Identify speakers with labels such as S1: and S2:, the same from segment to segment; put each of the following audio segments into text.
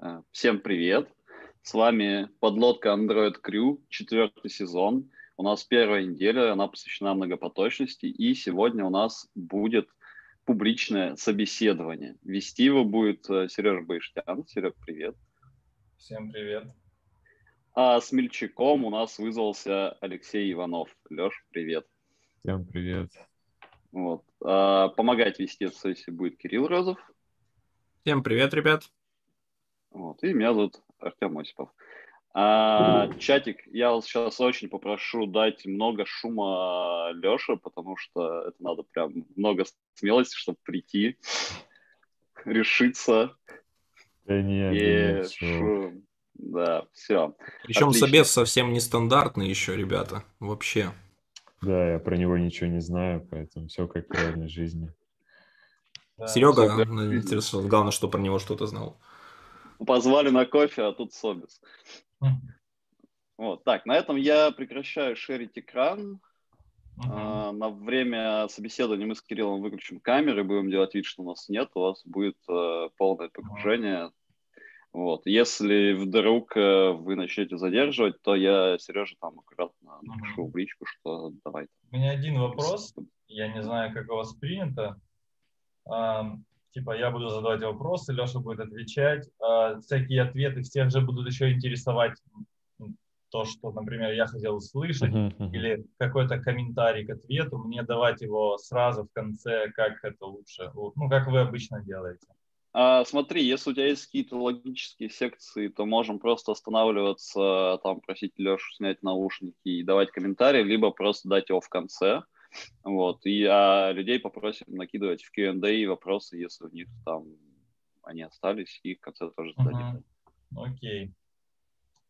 S1: Э, всем привет! С вами подлодка Android Crew, четвертый сезон. У нас первая неделя, она посвящена многопоточности, и сегодня у нас будет публичное собеседование. Вести его будет э, Сережа Баиштян. Серег, привет.
S2: Всем привет.
S1: А с Мельчаком у нас вызвался Алексей Иванов. Леш, привет.
S3: Всем привет.
S1: Вот. А, помогать вести эту сессию будет Кирилл Розов.
S4: Всем привет, ребят.
S1: Вот. И меня зовут Артем Осипов. А, чатик, я вас сейчас очень попрошу дать много шума Леше, потому что это надо прям много смелости, чтобы прийти, решиться.
S3: Да нет,
S1: и
S3: да
S1: шум. Да, все.
S4: Причем
S1: Отлично.
S4: собес совсем нестандартный еще, ребята. Вообще.
S3: Да, я про него ничего не знаю, поэтому все как в реальной жизни.
S4: Серега интересовал. Главное, что про него что-то знал.
S1: Позвали на кофе, а тут собес.
S2: Мгм.
S1: Вот, так, на этом я прекращаю шерить экран. А, На время собеседования мы с Кириллом выключим камеры, будем делать вид, что у нас нет, у вас будет э, полное погружение. Вот. Если вдруг э, вы начнете задерживать, то я Сереже там аккуратно напишу в личку, что давай.
S2: У меня один вопрос, я не знаю, как у вас принято. Типа я буду задавать вопросы, Леша будет отвечать. А Всякие ответы всех же будут еще интересовать то, что, например, я хотел услышать,
S3: Мгм, мгм.
S2: или какой-то комментарий к ответу, мне давать его сразу в конце, как это лучше, ну, как вы обычно делаете.
S1: А, смотри, если у тебя есть какие-то логические секции, то можем просто останавливаться, там просить Лешу снять наушники и давать комментарий, либо просто дать его в конце. Вот. И а людей попросим накидывать в Q&A вопросы, если у них там они остались, и в конце тоже зададим.
S2: Мгм. Окей.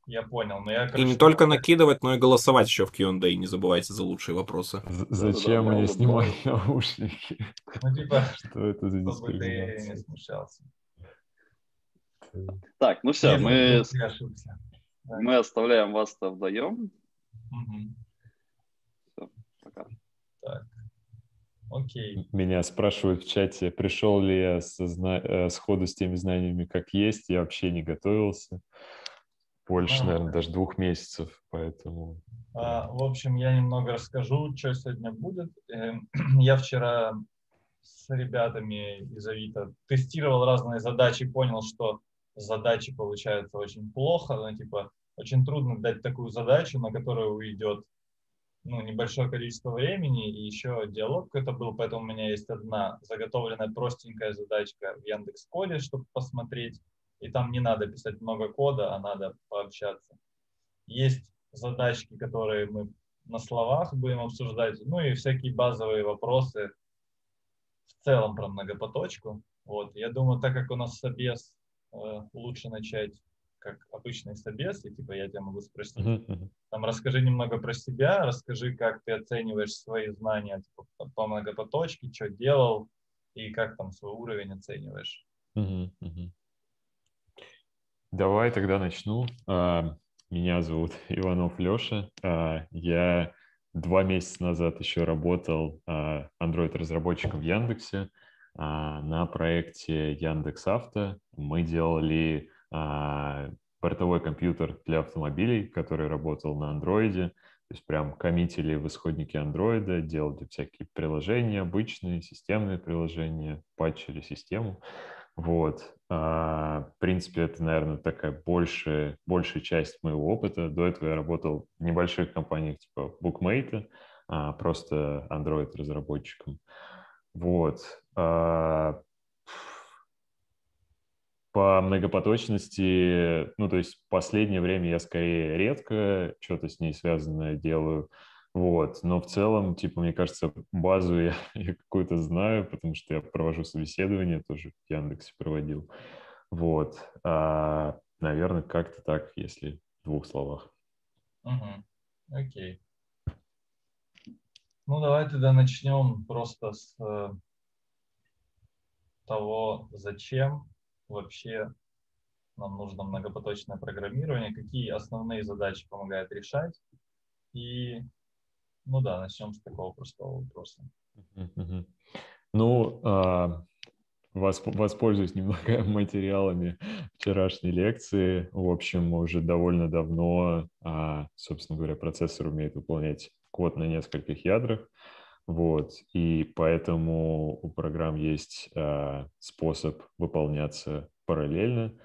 S2: Я понял. Но я,
S4: И
S2: короче,
S4: не только накидывать, но и голосовать еще в Q&A. Не забывайте за лучшие вопросы.
S3: З- Зачем
S1: да,
S3: мне
S1: да,
S3: снимать наушники?
S2: Ну, типа,
S3: Что это за
S2: чтобы ты не смущался.
S1: Так, ну все,
S2: Я
S1: мы.
S2: Да.
S1: мы оставляем вас-то вдвоем.
S2: Мгм.
S1: Пока.
S2: Окей.
S3: Меня спрашивают в чате, пришел ли я со зна- э, сходу с теми знаниями, как есть. Я вообще не готовился. Больше,
S2: Нормально.
S3: наверное, даже двух месяцев, поэтому...
S2: А, в общем, я немного расскажу, что сегодня будет. Эм, Я вчера с ребятами из Авито тестировал разные задачи, понял, что задачи получаются очень плохо. Ну, типа, очень трудно дать такую задачу, на которую уйдет ну, небольшое количество времени, и еще диалог какой-то был, поэтому у меня есть одна заготовленная простенькая задачка в Яндекс.Коде, чтобы посмотреть, и там не надо писать много кода, а надо пообщаться. Есть задачки, которые мы на словах будем обсуждать, ну и всякие базовые вопросы в целом про многопоточку. Вот. Я думаю, так как у нас собес, э, лучше начать как обычный собес, и типа я тебя могу спросить,
S3: мгм.
S2: там расскажи немного про себя, расскажи, как ты оцениваешь свои знания типа, по- по многопоточке, что делал и как там свой уровень оцениваешь.
S3: Мгм, мгм. Давай тогда начну. А, Меня зовут Иванов Леша. А, Я два месяца назад еще работал а, Android-разработчиком в Яндексе на проекте Яндекс Авто. Мы делали бортовой компьютер для автомобилей, который работал на андроиде. То есть прям коммитили в исходнике андроида, делали всякие приложения обычные, системные приложения, патчили систему. Вот. А, В принципе, это, наверное, такая большая, большая часть моего опыта. До этого я работал в небольших компаниях типа Bookmate, а, просто Android-разработчиком. Вот. А, По многопоточности, ну, то есть в последнее время я скорее редко что-то с ней связанное делаю. Вот. Но в целом, типа, мне кажется, базу я, я какую-то знаю, потому что я провожу собеседование, тоже в Яндексе проводил. Вот. А, наверное, как-то так, если в двух словах.
S2: Мгм. Окей. Ну, давай тогда начнем просто с э, того, зачем вообще нам нужно многопоточное программирование, какие основные задачи помогает решать. И, ну да, начнем с такого простого вопроса.
S3: Ну, а, восп- воспользуюсь немного материалами вчерашней лекции. В общем, уже довольно давно, а, собственно говоря, процессор умеет выполнять код на нескольких ядрах. Вот, и поэтому у программ есть а, способ выполняться параллельно.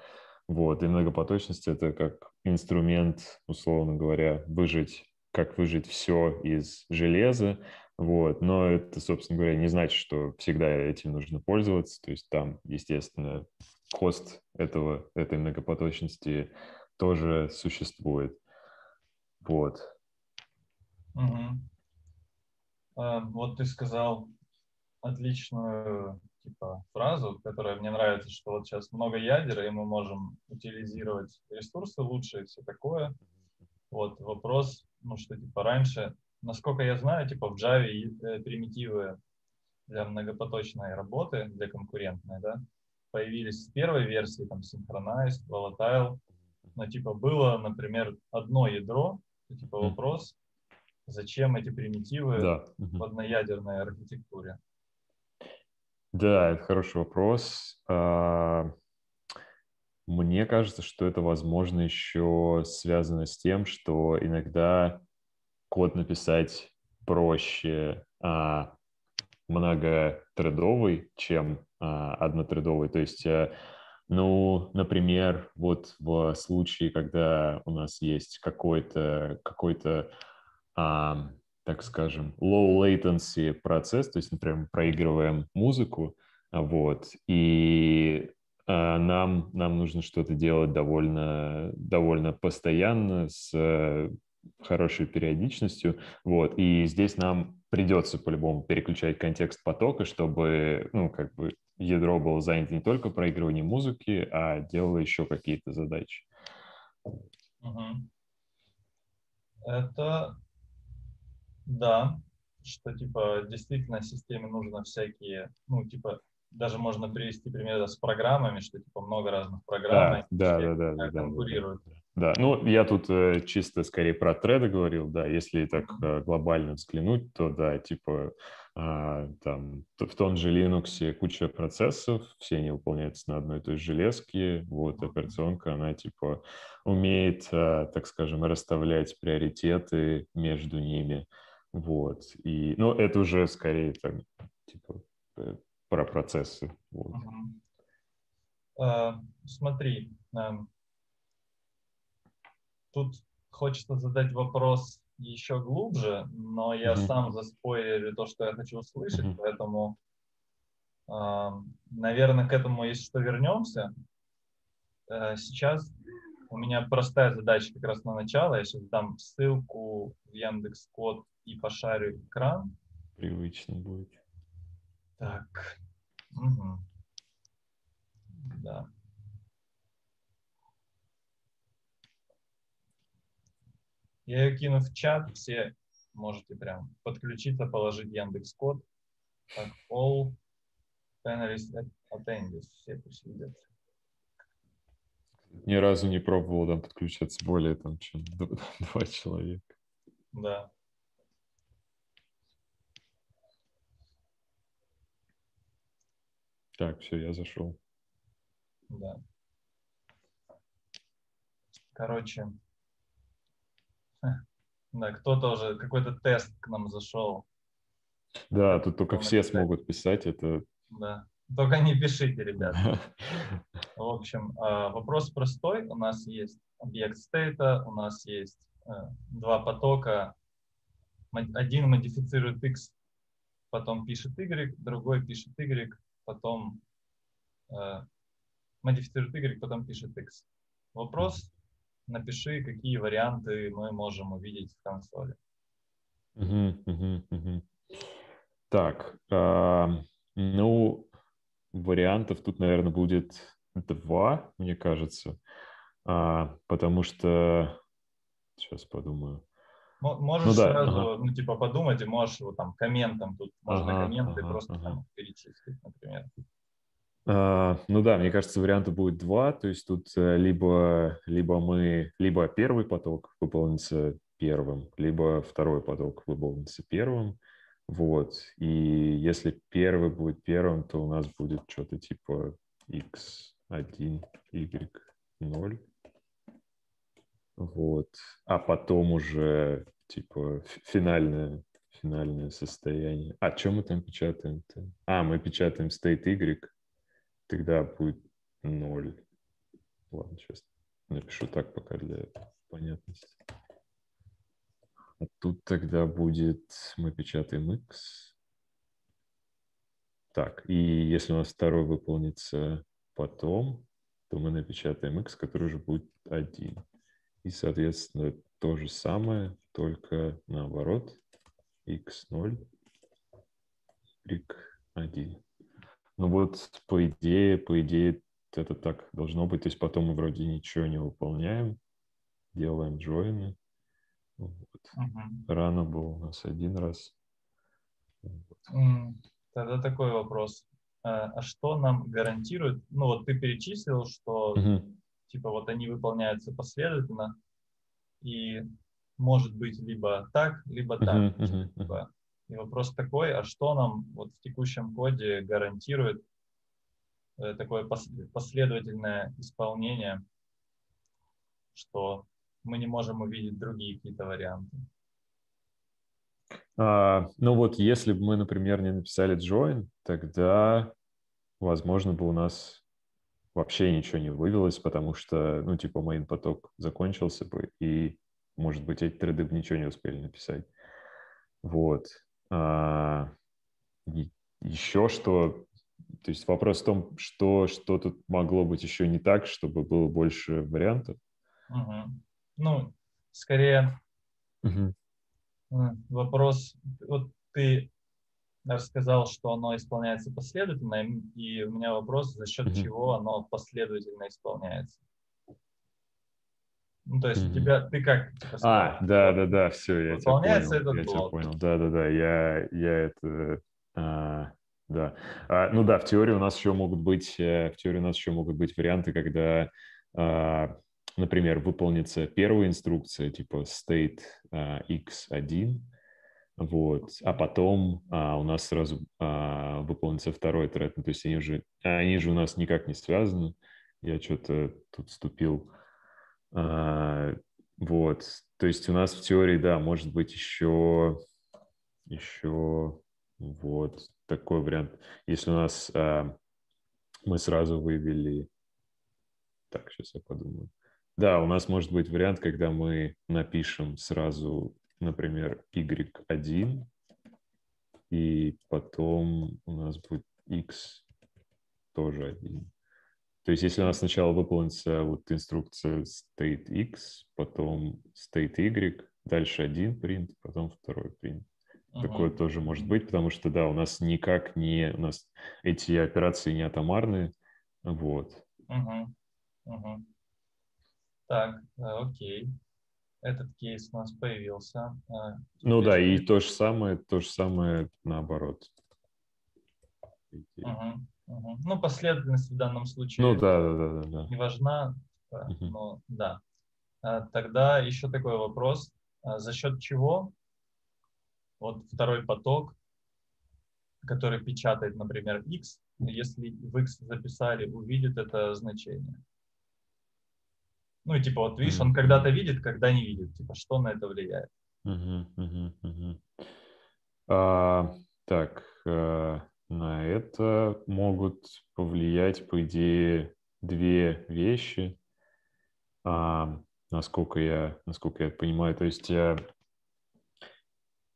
S3: Вот, и многопоточность — это как инструмент, условно говоря, выжить, как выжить все из железа, вот, но это, собственно говоря, не значит, что всегда этим нужно пользоваться, то есть там, естественно, кост этого, этой многопоточности тоже существует. Вот.
S2: Угу. А, вот ты сказал отличную типа фразу, которая мне нравится, что вот сейчас много ядер, и мы можем утилизировать ресурсы лучше и все такое. Вот вопрос, ну что типа раньше, насколько я знаю, типа в Java э, примитивы для многопоточной работы, для конкурентной, да, появились с первой версии, там, Synchronized, Volatile, но, типа, было, например, одно ядро, типа, вопрос, зачем эти примитивы да. в одноядерной архитектуре?
S3: Да, это хороший вопрос. А, мне кажется, что это, возможно, еще связано с тем, что иногда код написать проще а, многотредовый, чем а, однотредовый. То есть, а, ну, например, вот в случае, когда у нас есть какой-то какой-то а, так скажем, low latency процесс, то есть, например, мы проигрываем музыку, вот, и а, нам, нам нужно что-то делать довольно, довольно постоянно, с э, хорошей периодичностью, вот, и здесь нам придется по-любому переключать контекст потока, чтобы, ну, как бы ядро было занято не только проигрыванием музыки, а делало еще какие-то задачи.
S2: Угу. Это да, что типа действительно системе нужно всякие, ну, типа, даже можно привести пример с программами, что типа много разных программ,
S3: да, да, да, да, конкурируют. Да, да. Да, ну я тут э, чисто скорее про треды говорил, да, если так э, глобально взглянуть, то да, типа э, там в том же Linux куча процессов, все они выполняются на одной и той же железке, вот операционка, она типа умеет, э, так скажем, расставлять приоритеты между ними, вот, и, ну это уже скорее там, типа э, про процессы. Вот.
S2: Uh-huh. Uh, смотри, um тут хочется задать вопрос еще глубже, но я mm-hmm. сам заспойлерю то, что я хочу услышать, mm-hmm. поэтому, э, наверное, к этому, если что, вернемся. Э, сейчас у меня простая задача как раз на начало. Я сейчас дам ссылку в Яндекс Код и пошарю экран.
S3: Привычно будет.
S2: Так. Угу. Да. Я ее кину в чат, все можете прям подключиться, положить Яндекс Код. Так, all panelists attendees, все пусть видят.
S3: Ни разу не пробовал там подключаться более там, чем два человека.
S2: Да.
S3: Так, все, я зашел.
S2: Да. Короче, да, кто-то уже, какой-то тест к нам зашел.
S3: Да, тут только все писать. смогут писать это.
S2: Да, только не пишите, ребята. В общем, а, вопрос простой. У нас есть объект стейта, у нас есть э, два потока. Один модифицирует x, потом пишет y, другой пишет y, потом э, модифицирует y, потом пишет x. Вопрос напиши, какие варианты мы можем увидеть в консоли.
S3: Угу, угу, угу. Так, э, ну, вариантов тут, наверное, будет два, мне кажется, а, потому что... Сейчас подумаю.
S2: Можешь ну, да, сразу, ага. ну, типа, подумать, и можешь вот там комментом, тут можно ага, комменты ага, просто ага. там перечислить, например.
S3: Uh, ну да, мне кажется, варианта будет два. То есть тут э, либо, либо мы, либо первый поток выполнится первым, либо второй поток выполнится первым. Вот. И если первый будет первым, то у нас будет что-то типа x1, y 0. Вот. А потом уже, типа, финальное, финальное состояние. А что мы там печатаем-то? А, мы печатаем state y, тогда будет 0. Ладно, сейчас напишу так пока для понятности. А тут тогда будет, мы печатаем x. Так, и если у нас второй выполнится потом, то мы напечатаем x, который уже будет 1. И, соответственно, то же самое, только наоборот. x0, y1. Ну вот, по идее, по идее, это так должно быть. То есть потом мы вроде ничего не выполняем, делаем джойны. Вот. Угу. Рано был у нас один раз.
S2: Вот. Тогда такой вопрос. А, а что нам гарантирует? Ну вот ты перечислил, что угу. Типа вот они выполняются последовательно, и может быть либо так, либо так. Uh-huh, uh-huh, И вопрос такой, а что нам вот в текущем коде гарантирует э, такое последовательное исполнение, что мы не можем увидеть другие какие-то варианты?
S3: А, ну вот, если бы мы, например, не написали join, тогда, возможно, бы у нас вообще ничего не вывелось, потому что, ну, типа, main поток закончился бы, и, может быть, эти треды бы ничего не успели написать. Вот. А, еще что... То есть вопрос в том, что, что тут могло быть еще не так, чтобы было больше вариантов.
S2: Угу. Ну, скорее, угу. вопрос... Вот ты рассказал, что оно исполняется последовательно, и у меня вопрос, за счет mm-hmm. чего оно последовательно исполняется. Ну, то есть mm-hmm. у тебя, ты как?
S3: Типа, а, да, да, да, все, я тебя понял. Этот я тебя понял, да, да, да, я, я это, а, да. А, ну да, в теории у нас еще могут быть, э, в теории у нас еще могут быть варианты, когда, а, например, выполнится первая инструкция, типа state а, x1, вот, а потом а, у нас сразу а, выполнится второй тред, ну, то есть они же, они же у нас никак не связаны, я что-то тут вступил, а, вот, то есть у нас в теории, да, может быть еще, еще вот такой вариант, если у нас а, мы сразу вывели, так, сейчас я подумаю, да, у нас может быть вариант, когда мы напишем сразу например, y1, и потом у нас будет x тоже 1. То есть если у нас сначала выполнится вот инструкция state x, потом state y, дальше один print, потом второй print. Uh-huh. Такое тоже может быть, потому что, да, у нас никак не... У нас эти операции не атомарные. Вот.
S2: Uh-huh. Uh-huh. Так, э, окей этот кейс у нас появился.
S3: А, ну да, и то же самое, то же самое наоборот.
S2: Угу, угу. Ну, последовательность в данном случае
S3: ну, да, да, да, да,
S2: не важна, угу. но да. А, тогда еще такой вопрос. За счет чего вот второй поток, который печатает, например, x, если в x записали, увидит это значение? Ну, типа, вот видишь, он когда-то видит, когда не видит. Типа, что на это влияет?
S3: А, так, а, на это могут повлиять, по идее, две вещи, а, насколько, я, насколько я понимаю. То есть, а,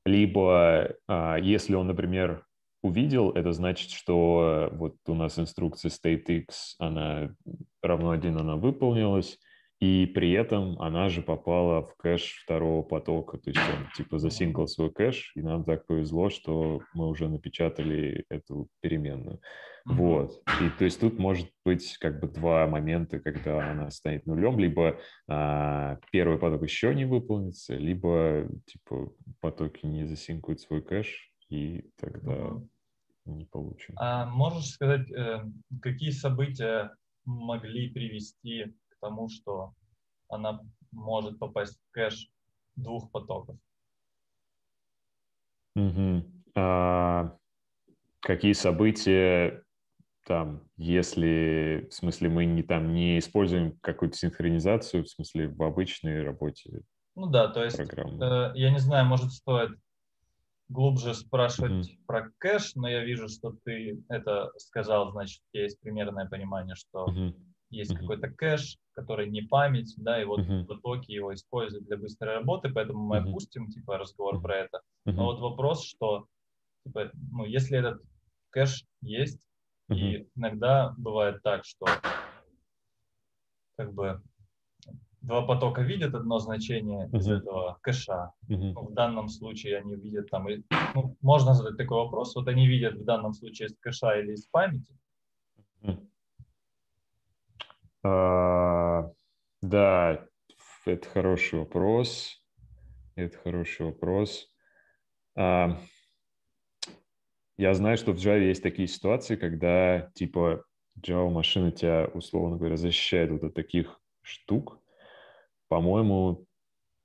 S3: либо, а, если он, например, увидел, это значит, что вот у нас инструкция statex, она равно один, она выполнилась, и при этом она же попала в кэш второго потока. То есть он типа засинкал свой кэш, и нам так повезло, что мы уже напечатали эту переменную. Вот. И то есть тут может быть как бы два момента, когда она станет нулем, либо а, первый поток еще не выполнится, либо типа потоки не засинкуют свой кэш, и тогда не получим.
S2: А можешь сказать, э, какие события могли привести тому, что она может попасть в кэш двух потоков.
S3: Угу. А, какие события там, если, в смысле, мы не там не используем какую-то синхронизацию, в смысле, в обычной работе
S2: Ну да, то есть,
S3: программы.
S2: э, я не знаю, может, стоит глубже спрашивать
S3: Мгм.
S2: про кэш, но я вижу, что ты это сказал, значит, есть примерное понимание, что
S3: Мгм,
S2: есть
S3: мгм.
S2: какой-то кэш, который не память, да, и вот
S3: Мгм.
S2: в итоге его используют для быстрой работы, поэтому мы
S3: Мгм.
S2: опустим, типа, разговор
S3: Мгм.
S2: про это. Но вот вопрос, что, типа, ну, если этот кэш есть,
S3: мгм,
S2: и иногда бывает так, что как бы два потока видят одно значение из
S3: Мгм.
S2: этого кэша.
S3: мгм,
S2: Ну, в данном случае они видят там, ну, можно задать такой вопрос, вот они видят в данном случае из кэша или из памяти.
S3: А, Да, это хороший вопрос. Это хороший вопрос. А, Я знаю, что в Java есть такие ситуации, когда типа Java машина тебя, условно говоря, защищает вот от таких штук. По-моему,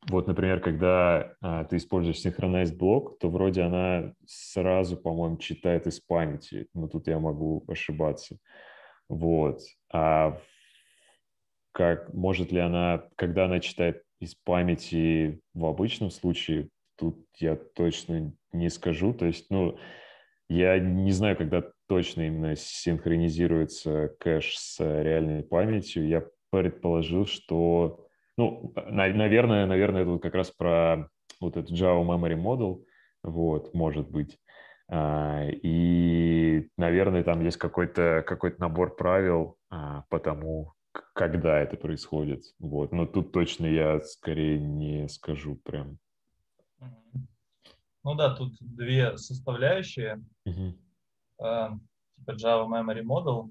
S3: вот, например, когда а, ты используешь synchronized блок, то вроде она сразу, по-моему, читает из памяти. Но тут я могу ошибаться. Вот. А как может ли она, когда она читает из памяти в обычном случае, тут я точно не скажу. То есть, ну, я не знаю, когда точно именно синхронизируется кэш с реальной памятью. Я предположил, что, ну, на- наверное, наверное, это вот как раз про вот этот Java Memory Model, вот, может быть. А, И, наверное, там есть какой-то какой набор правил а, по тому, когда это происходит. Вот. Но тут точно я скорее не скажу прям.
S2: Ну да, тут две составляющие. Э, типа Java Memory Model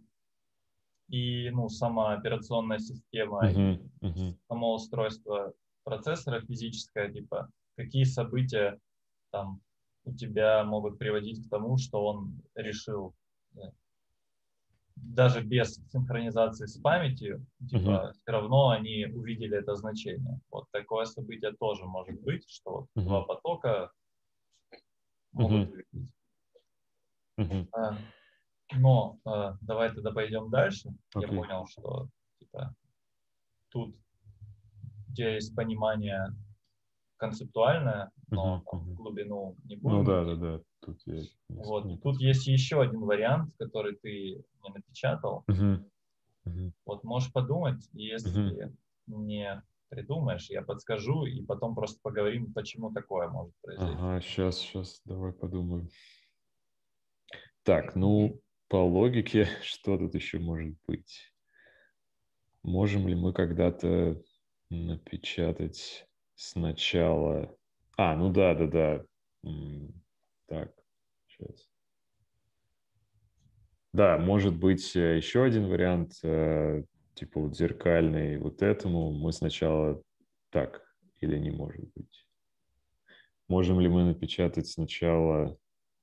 S2: и ну, сама операционная система,
S3: Мгм. Мгм.
S2: само устройство процессора физическое, типа какие события там у тебя могут приводить к тому, что он решил э, даже без синхронизации с памятью, типа, все равно они увидели это значение. Вот такое событие тоже может быть, что вот
S3: Мгм.
S2: два потока могут увидеть.
S3: Мгм.
S2: А, Но а, давай тогда пойдем дальше. Я
S3: Окей.
S2: понял, что типа, тут у тебя есть понимание концептуальное, но там, глубину не будем.
S3: Ну да, да, да. Тут я не-
S2: Вот.
S3: не
S2: Тут есть еще один вариант, который ты не напечатал. Вот можешь подумать, если не придумаешь, я подскажу, и потом просто поговорим, почему такое может произойти.
S3: Ага, сейчас, сейчас, давай подумаем. Так, ну, по логике, что тут еще может быть? Можем ли мы когда-то напечатать сначала... А, ну да, да, да. Так, сейчас. Да, может быть э, еще один вариант, э, типа вот зеркальный вот этому. Мы сначала так или не может быть? Можем ли мы напечатать сначала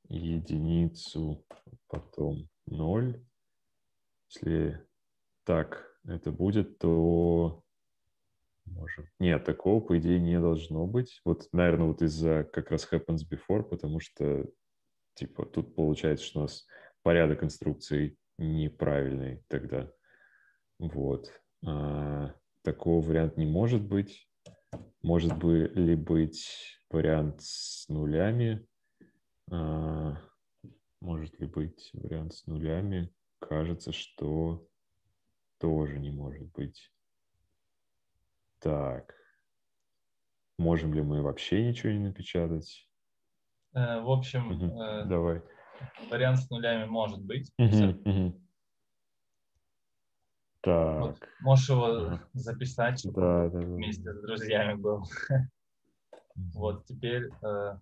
S3: единицу, потом ноль? Если так это будет, то можем. Нет, такого, по идее, не должно быть. Вот, наверное, вот из-за как раз happens before, потому что, типа, тут получается, что у нас порядок инструкций неправильный тогда. Вот. А, такого варианта не может быть. Может бы ли быть вариант с нулями? А, может ли быть вариант с нулями? Кажется, что тоже не может быть. Так. Можем ли мы вообще ничего не напечатать?
S2: Э, В общем,
S3: Мгм.
S2: э,
S3: Давай.
S2: вариант с нулями может быть.
S3: Мгм.
S2: Вот,
S3: Так.
S2: можешь его
S3: Ага.
S2: записать, чтобы
S3: Да, да, да.
S2: вместе с друзьями был. Вот теперь, э,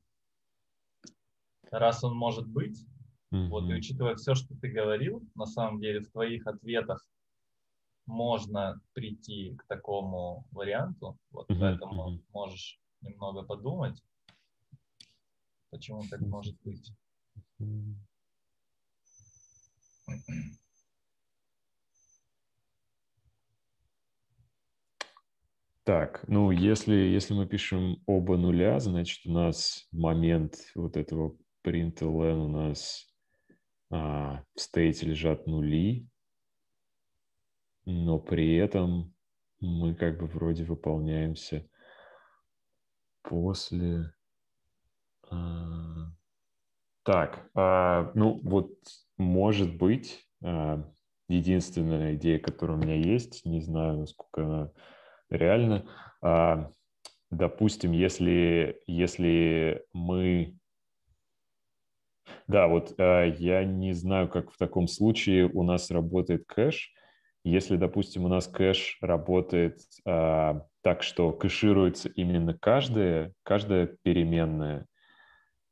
S2: раз он может быть, вот и учитывая все, что ты говорил, на самом деле в твоих ответах можно прийти к такому варианту, вот
S3: Мгм,
S2: поэтому
S3: мгм.
S2: можешь немного подумать, почему так может быть.
S3: Так, ну если, если мы пишем оба нуля, значит у нас момент вот этого println у нас а, в стейте лежат нули, но при этом мы как бы вроде выполняемся после... А, так, а, ну вот может быть а, единственная идея, которая у меня есть, не знаю, насколько она реальна. Допустим, если, если мы да, вот я не знаю, как в таком случае у нас работает кэш. Если, допустим, у нас кэш работает э, так, что кэшируется именно каждая, каждая переменная,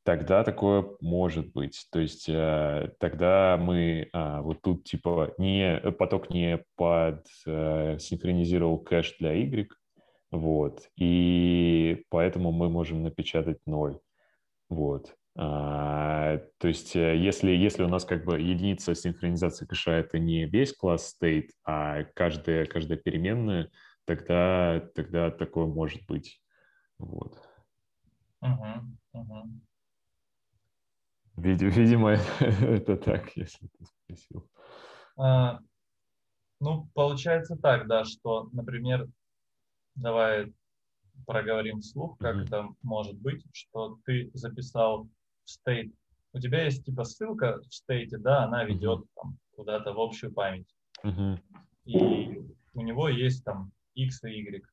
S3: тогда такое может быть. То есть э, тогда мы э, вот тут типа не поток не под э, синхронизировал кэш для y, вот, и поэтому мы можем напечатать 0. Вот. А, то есть э, если, если у нас как бы единица синхронизации кэша это не весь класс state, а каждая, каждая переменная, тогда, тогда такое может быть. Вот.
S2: Угу, угу.
S3: Видимо, видимо, это так, если ты спросил.
S2: А, ну, получается так, да, что, например, давай проговорим вслух, как mm-hmm. это может быть, что ты записал в state. У тебя есть типа ссылка в стейте, да, она ведет uh-huh. там, куда-то в общую память.
S3: Uh-huh.
S2: И у него есть там x и y.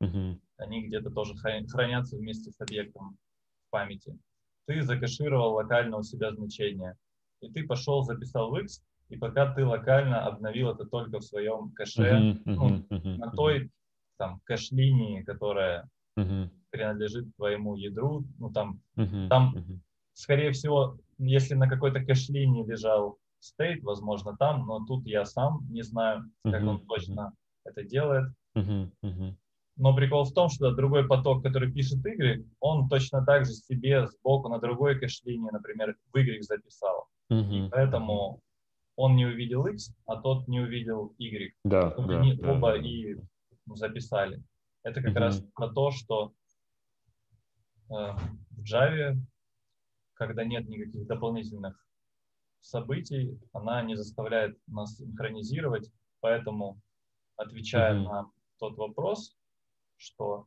S3: Uh-huh.
S2: Они где-то тоже хранятся вместе с объектом в памяти. Ты закэшировал локально у себя значение. И ты пошел, записал в x, и пока ты локально обновил это только в своем кэше, ну, uh-huh, на той там кэш-линии, которая
S3: uh-huh.
S2: принадлежит твоему ядру, ну там,
S3: uh-huh,
S2: там
S3: uh-huh
S2: скорее всего, если на какой-то кэш-линии лежал стейт, возможно, там, но тут я сам не знаю, как uh-huh, он точно это делает.
S3: Uh-huh, uh-huh.
S2: Но прикол в том, что другой поток, который пишет Y, он точно так же себе сбоку на другой кэш-линии, например, в Y записал.
S3: Uh-huh.
S2: И поэтому он не увидел X, а тот не увидел Y.
S3: Да,
S2: да,
S3: они
S2: да, оба
S3: да.
S2: и записали. Это как
S3: uh-huh.
S2: раз про то, что э, в Java когда нет никаких дополнительных событий, она не заставляет нас синхронизировать, поэтому, отвечая mm-hmm. на тот вопрос, что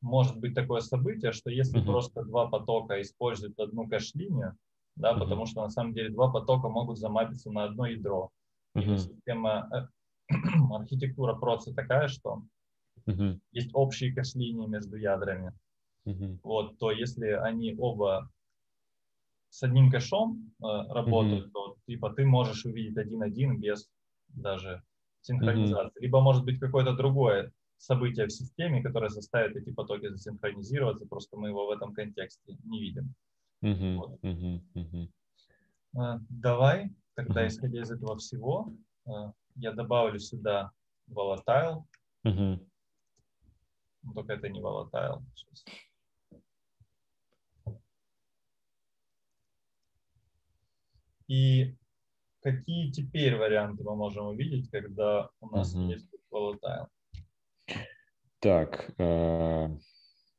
S2: может быть такое событие, что если mm-hmm. просто два потока используют одну кэш-линию, да, mm-hmm. потому что на самом деле два потока могут замапиться на одно ядро.
S3: Mm-hmm.
S2: И система, э, архитектура проца такая, что
S3: mm-hmm.
S2: есть общие кэш-линии между ядрами.
S3: Mm-hmm.
S2: Вот, то если они оба с одним кэшом э, работают, mm-hmm. то типа ты можешь увидеть один-один без даже синхронизации. Mm-hmm. Либо может быть какое-то другое событие в системе, которое заставит эти потоки засинхронизироваться, просто мы его в этом контексте не видим.
S3: Mm-hmm.
S2: Вот.
S3: Mm-hmm. Mm-hmm.
S2: Э, давай тогда, исходя из этого всего, э, я добавлю сюда volatile. Ну, только это не volatile. Сейчас. И какие теперь варианты мы можем увидеть, когда у нас
S3: Мгм.
S2: есть volatile?
S3: Так, э,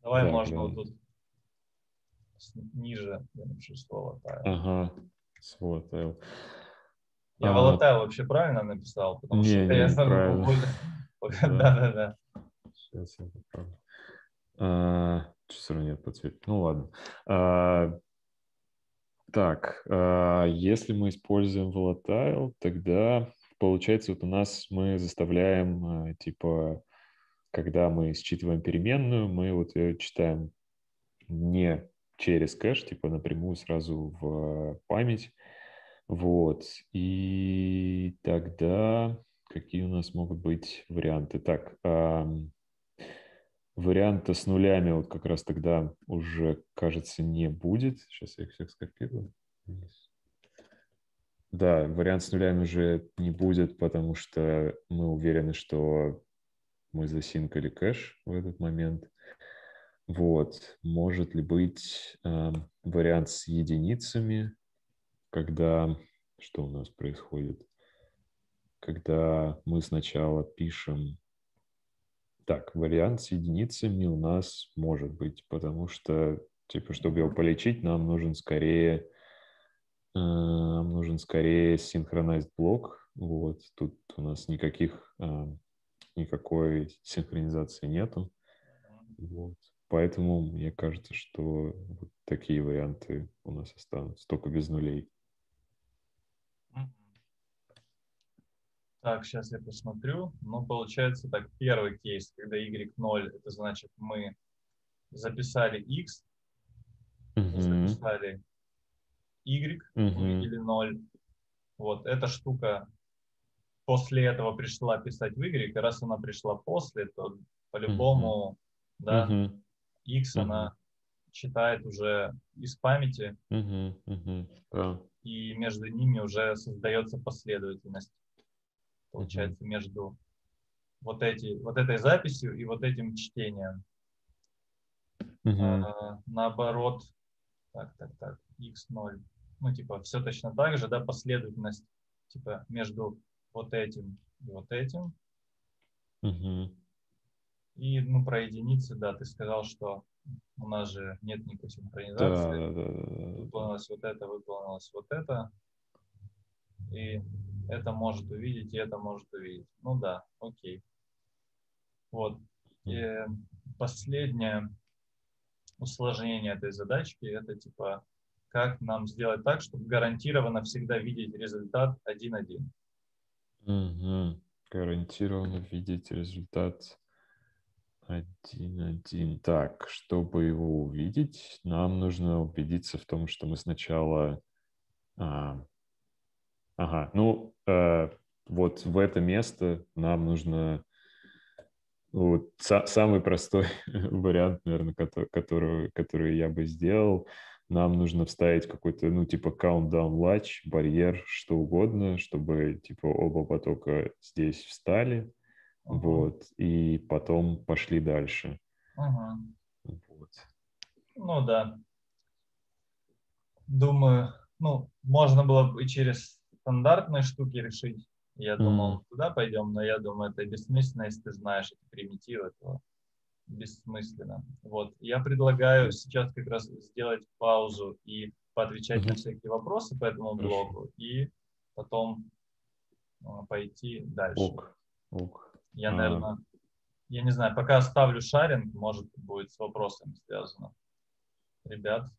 S2: Давай
S3: Да,
S2: можно
S3: да.
S2: вот тут с- ниже я напишу с volatile.
S3: ага, volatile.
S2: Я
S3: А,
S2: volatile вообще правильно написал? Потому
S3: Не,
S2: что
S3: не,
S2: я сам. Да-да-да.
S3: Сейчас я поправлю. А, нет по цвету. Ну ладно. А, Так, а, если мы используем volatile, тогда получается вот у нас мы заставляем а, типа, когда мы считываем переменную, мы вот ее читаем не через кэш, типа напрямую сразу в память. Вот. И тогда какие у нас могут быть варианты? Так, варианта с нулями вот как раз тогда уже, кажется, не будет. Сейчас я их всех скопирую. Да, вариант с нулями уже не будет, потому что мы уверены, что мы засинкали кэш в этот момент. Вот. Может ли быть ам, вариант с единицами, когда... Что у нас происходит? Когда мы сначала пишем... Так, вариант с единицами у нас может быть, потому что, типа, чтобы его полечить, нам нужен скорее нам нужен скорее synchronized блок. Вот, тут у нас никаких, а, никакой синхронизации нету. Вот. Поэтому мне кажется, что вот такие варианты у нас останутся, только без нулей.
S2: Так, сейчас я посмотрю. Ну, получается так, первый кейс, когда y0, это значит мы записали x,
S3: Мгм.
S2: записали y, увидели 0. Вот, эта штука после этого пришла писать в y, и раз она пришла после, то по-любому, да,
S3: Мгм.
S2: x
S3: Мгм.
S2: она читает уже из памяти,
S3: Мгм. Мгм. Да.
S2: и между ними уже создается последовательность. Получается, между вот, эти, вот этой записью и вот этим чтением.
S3: Мгм.
S2: А, наоборот, так, так, так, x0. Ну, типа, все точно так же, да, последовательность, типа, между вот этим и вот этим.
S3: Мгм.
S2: И, ну, про единицы, да, ты сказал, что у нас же нет никакой синхронизации.
S3: да, да, да, да.
S2: Выполнилось вот это, выполнилось вот это. И это может увидеть, и это может увидеть. Ну да, окей. Вот. И последнее усложнение этой задачки это типа как нам сделать так, чтобы гарантированно всегда видеть результат 1-1.
S3: Мгм. Гарантированно видеть результат 1-1. Так, чтобы его увидеть, нам нужно убедиться в том, что мы сначала... а, Ага, ну, э, вот в это место нам нужно... Вот са- самый простой вариант, наверное, который, который, который я бы сделал, нам нужно вставить какой-то, ну, типа countdown latch, барьер, что угодно, чтобы, типа, оба потока здесь встали,
S2: Мгм.
S3: вот, и потом пошли дальше.
S2: Мгм.
S3: Вот.
S2: Ну да. Думаю, ну, можно было бы и через стандартные штуки решить. Я думал,
S3: Мгм.
S2: туда пойдем, но я думаю, это бессмысленно, если ты знаешь эти примитивы, то бессмысленно. Вот. Я предлагаю сейчас как раз сделать паузу и поотвечать на
S3: Мгм.
S2: всякие вопросы по этому
S3: Хорошо.
S2: блоку и потом а, пойти дальше.
S3: Ок, ок.
S2: Я,
S3: А.
S2: наверное, я не знаю, пока оставлю шаринг, может будет с вопросами связано. Ребят.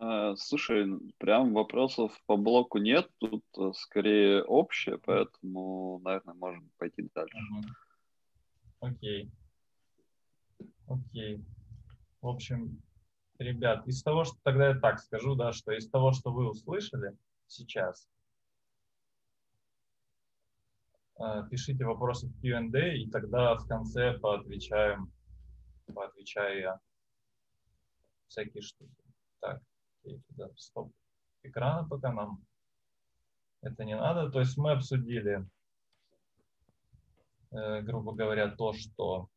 S1: Э, Слушай, прям вопросов по блоку нет, тут э, скорее общее, поэтому, наверное, можем пойти дальше.
S2: Окей. Окей. В общем, ребят, из того, что тогда я так скажу, да, что из того, что вы услышали сейчас, э, пишите вопросы в Q&A, и тогда в конце поотвечаем, поотвечаю я всякие штуки. Так, туда стоп экрана пока нам это не надо. То есть мы обсудили э, грубо говоря, то, что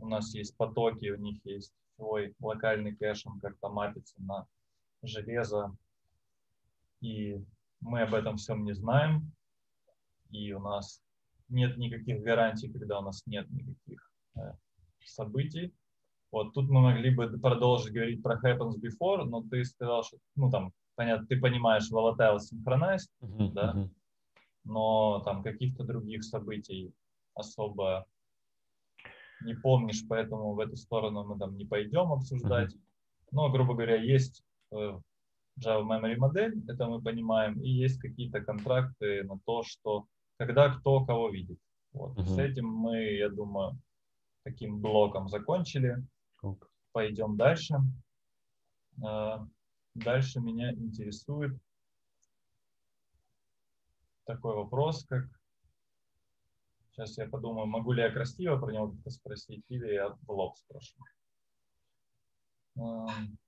S2: у нас есть потоки, у них есть свой локальный кэш, он как-то мапится на железо, и мы об этом всем не знаем, и у нас нет никаких гарантий, когда у нас нет никаких э, событий. Вот тут мы могли бы продолжить говорить про happens before, но ты сказал, что, ну там, понятно, ты понимаешь volatile synchronized,
S3: Мгм,
S2: Да. но там каких-то других событий особо не помнишь, поэтому в эту сторону мы там не пойдем обсуждать. Но, грубо говоря, есть э, Java Memory модель, это мы понимаем, и есть какие-то контракты на то, что когда кто кого видит. Вот. С
S3: Мгм.
S2: этим мы, я думаю, таким блоком закончили. Пойдем дальше. Э, Дальше меня интересует такой вопрос, как... Сейчас я подумаю, могу ли я красиво про него как-то спросить, или я в лоб спрошу. Эм,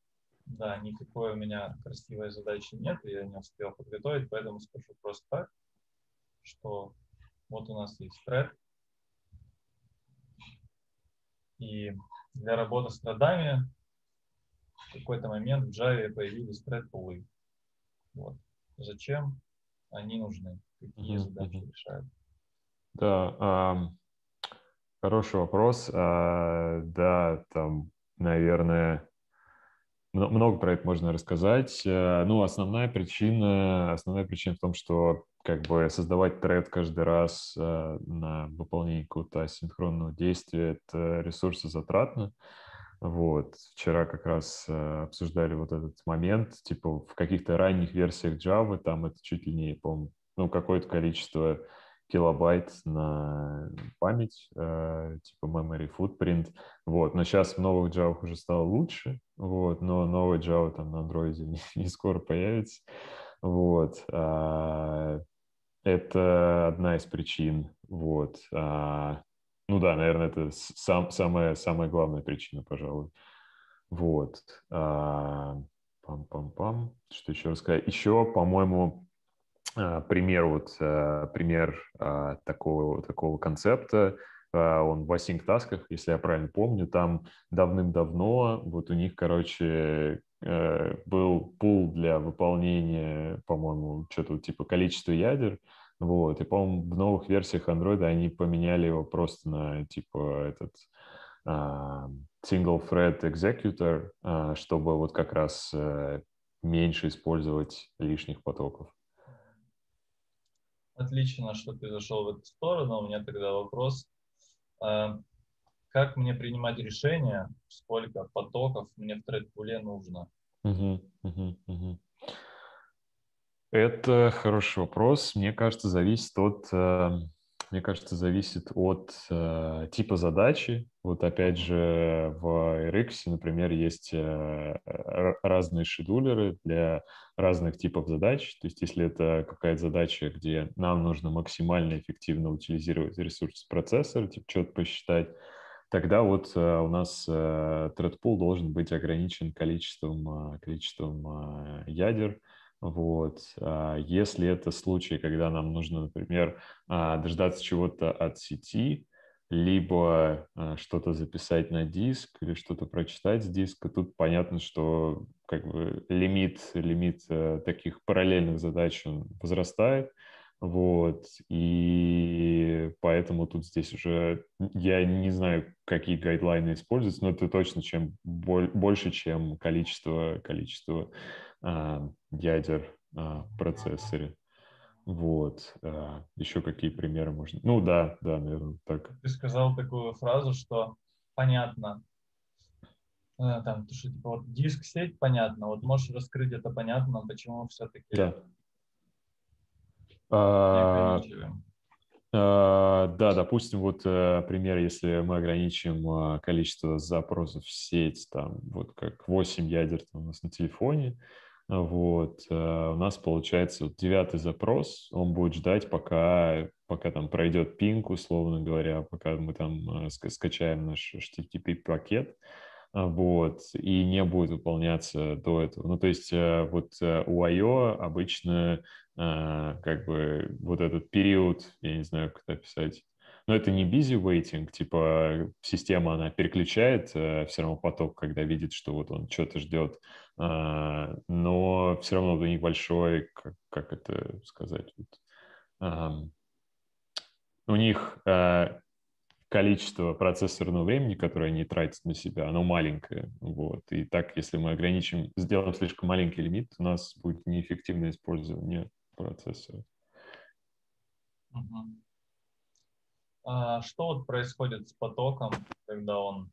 S2: Да, никакой у меня красивой задачи нет, я не успел подготовить, поэтому спрошу просто так, что вот у нас есть thread, и для работы с тредами в какой-то момент в Java появились thread-пулы. Вот. Зачем они нужны? Какие
S3: Мгм,
S2: задачи решают?
S3: Да, ам, хороший вопрос. А, Да, там, наверное, много про это можно рассказать. Э, ну, основная причина, основная причина в том, что как бы создавать тред каждый раз э, на выполнение какого-то асинхронного действия – это ресурсозатратно. Вот. Вчера как раз э, обсуждали вот этот момент, типа в каких-то ранних версиях Java там это чуть ли не, по ну, какое-то количество килобайт на память, э, типа memory footprint, вот, но сейчас в новых Java уже стало лучше, вот, но новая Java там на Android не, не скоро появится, вот, а, это одна из причин, вот, а, ну да, наверное, это сам, самая, самая главная причина, пожалуй, вот, а, пам-пам-пам, что еще рассказать, еще, по-моему, пример, вот, а, пример а, такого, такого концепта, он в async тасках, если я правильно помню, там давным-давно вот у них, короче, э, был пул для выполнения, по-моему, что-то типа количества ядер, вот, и, по-моему, в новых версиях Android они поменяли его просто на, типа, этот single thread executor, чтобы вот как раз э, меньше использовать лишних потоков.
S2: Отлично, что ты зашел в эту сторону. У меня тогда вопрос. А, как мне принимать решение, сколько потоков мне в тред-пуле нужно?
S3: Угу, угу, угу. Это хороший вопрос. Мне кажется, зависит от эм, мне кажется, зависит от э, типа задачи. Вот опять же в RX, например, есть э, разные шедулеры для разных типов задач. То есть если это какая-то задача, где нам нужно максимально эффективно утилизировать ресурсы процессора, типа что-то посчитать, тогда вот э, у нас э, thread pool должен быть ограничен количеством, э, количеством э, ядер, вот. А если это случай, когда нам нужно, например, а, дождаться чего-то от сети, либо а, что-то записать на диск или что-то прочитать с диска, тут понятно, что как бы лимит, лимит э, таких параллельных задач он возрастает, вот, и поэтому тут здесь уже, я не знаю, какие гайдлайны используются, но это точно чем больше, чем количество, количество ядер а, в процессоре. Вот. А, еще какие примеры можно? Ну да, да, наверное, так.
S2: Ты сказал такую фразу, что понятно, э, там, что типа вот диск сеть понятно, вот можешь раскрыть это понятно, почему все-таки
S3: да. А, а, да, допустим, вот э, пример, если мы ограничим количество запросов в сеть, там, вот как 8 ядер там, у нас на телефоне, вот, э, у нас получается вот девятый запрос, он будет ждать, пока, пока там пройдет пинг, условно говоря, пока мы там э, скачаем наш HTTP-пакет, а, вот, и не будет выполняться до этого. Ну, то есть э, вот у I.O. обычно как бы вот этот период, я не знаю, как это описать, но это не busy waiting, типа система, она переключает э, все равно поток, когда видит, что вот он что-то ждет, э, но все равно у них большой, как, как это сказать, вот, э, у них э, количество процессорного времени, которое они тратят на себя, оно маленькое. Вот. И так, если мы ограничим, сделаем слишком маленький лимит, у нас будет неэффективное использование процессора.
S2: Uh-huh. А что вот происходит с потоком, когда он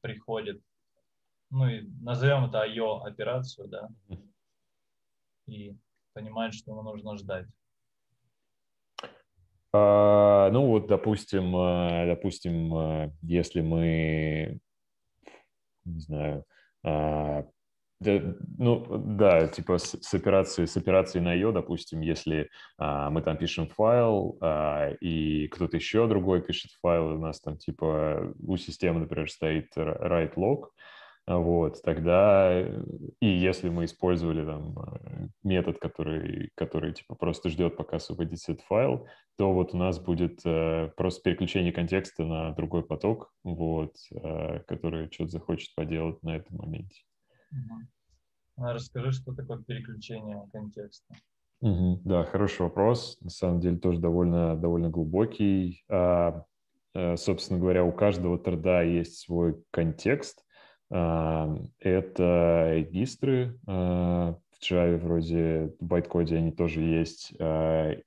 S2: приходит, ну и назовем это IO операцию, да, и понимает, что ему нужно ждать?
S3: А, ну вот, допустим, а, допустим, а, если мы, не знаю, а, да, ну, да, типа с, с операцией, с операцией на ее, допустим, если а, мы там пишем файл, а, и кто-то еще другой пишет файл, у нас там типа у системы, например, стоит write log, вот, тогда, и если мы использовали там метод, который, который типа просто ждет, пока освободится этот файл, то вот у нас будет э, просто переключение контекста на другой поток, вот, э, который что-то захочет поделать на этом моменте.
S2: Угу. Расскажи, что такое переключение контекста.
S3: Угу, да, хороший вопрос. На самом деле тоже довольно, довольно глубокий. А, а, собственно говоря, у каждого труда есть свой контекст. Это регистры, в Java вроде в байткоде они тоже есть.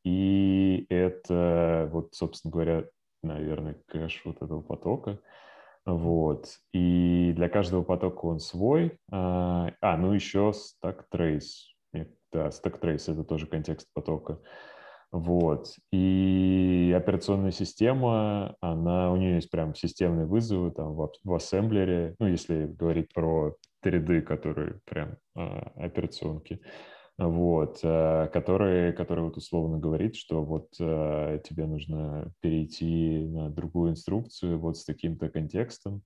S3: И это, вот, собственно говоря, наверное, кэш вот этого потока. Вот. И для каждого потока он свой. А, ну еще Stack Trace. Да, Stack Trace — это тоже контекст потока. Вот. И операционная система, она, у нее есть прям системные вызовы там в, в ассемблере, ну, если говорить про 3D, которые прям а, операционки, вот, а, которые, которые вот условно говорит, что вот а, тебе нужно перейти на другую инструкцию вот с таким-то контекстом,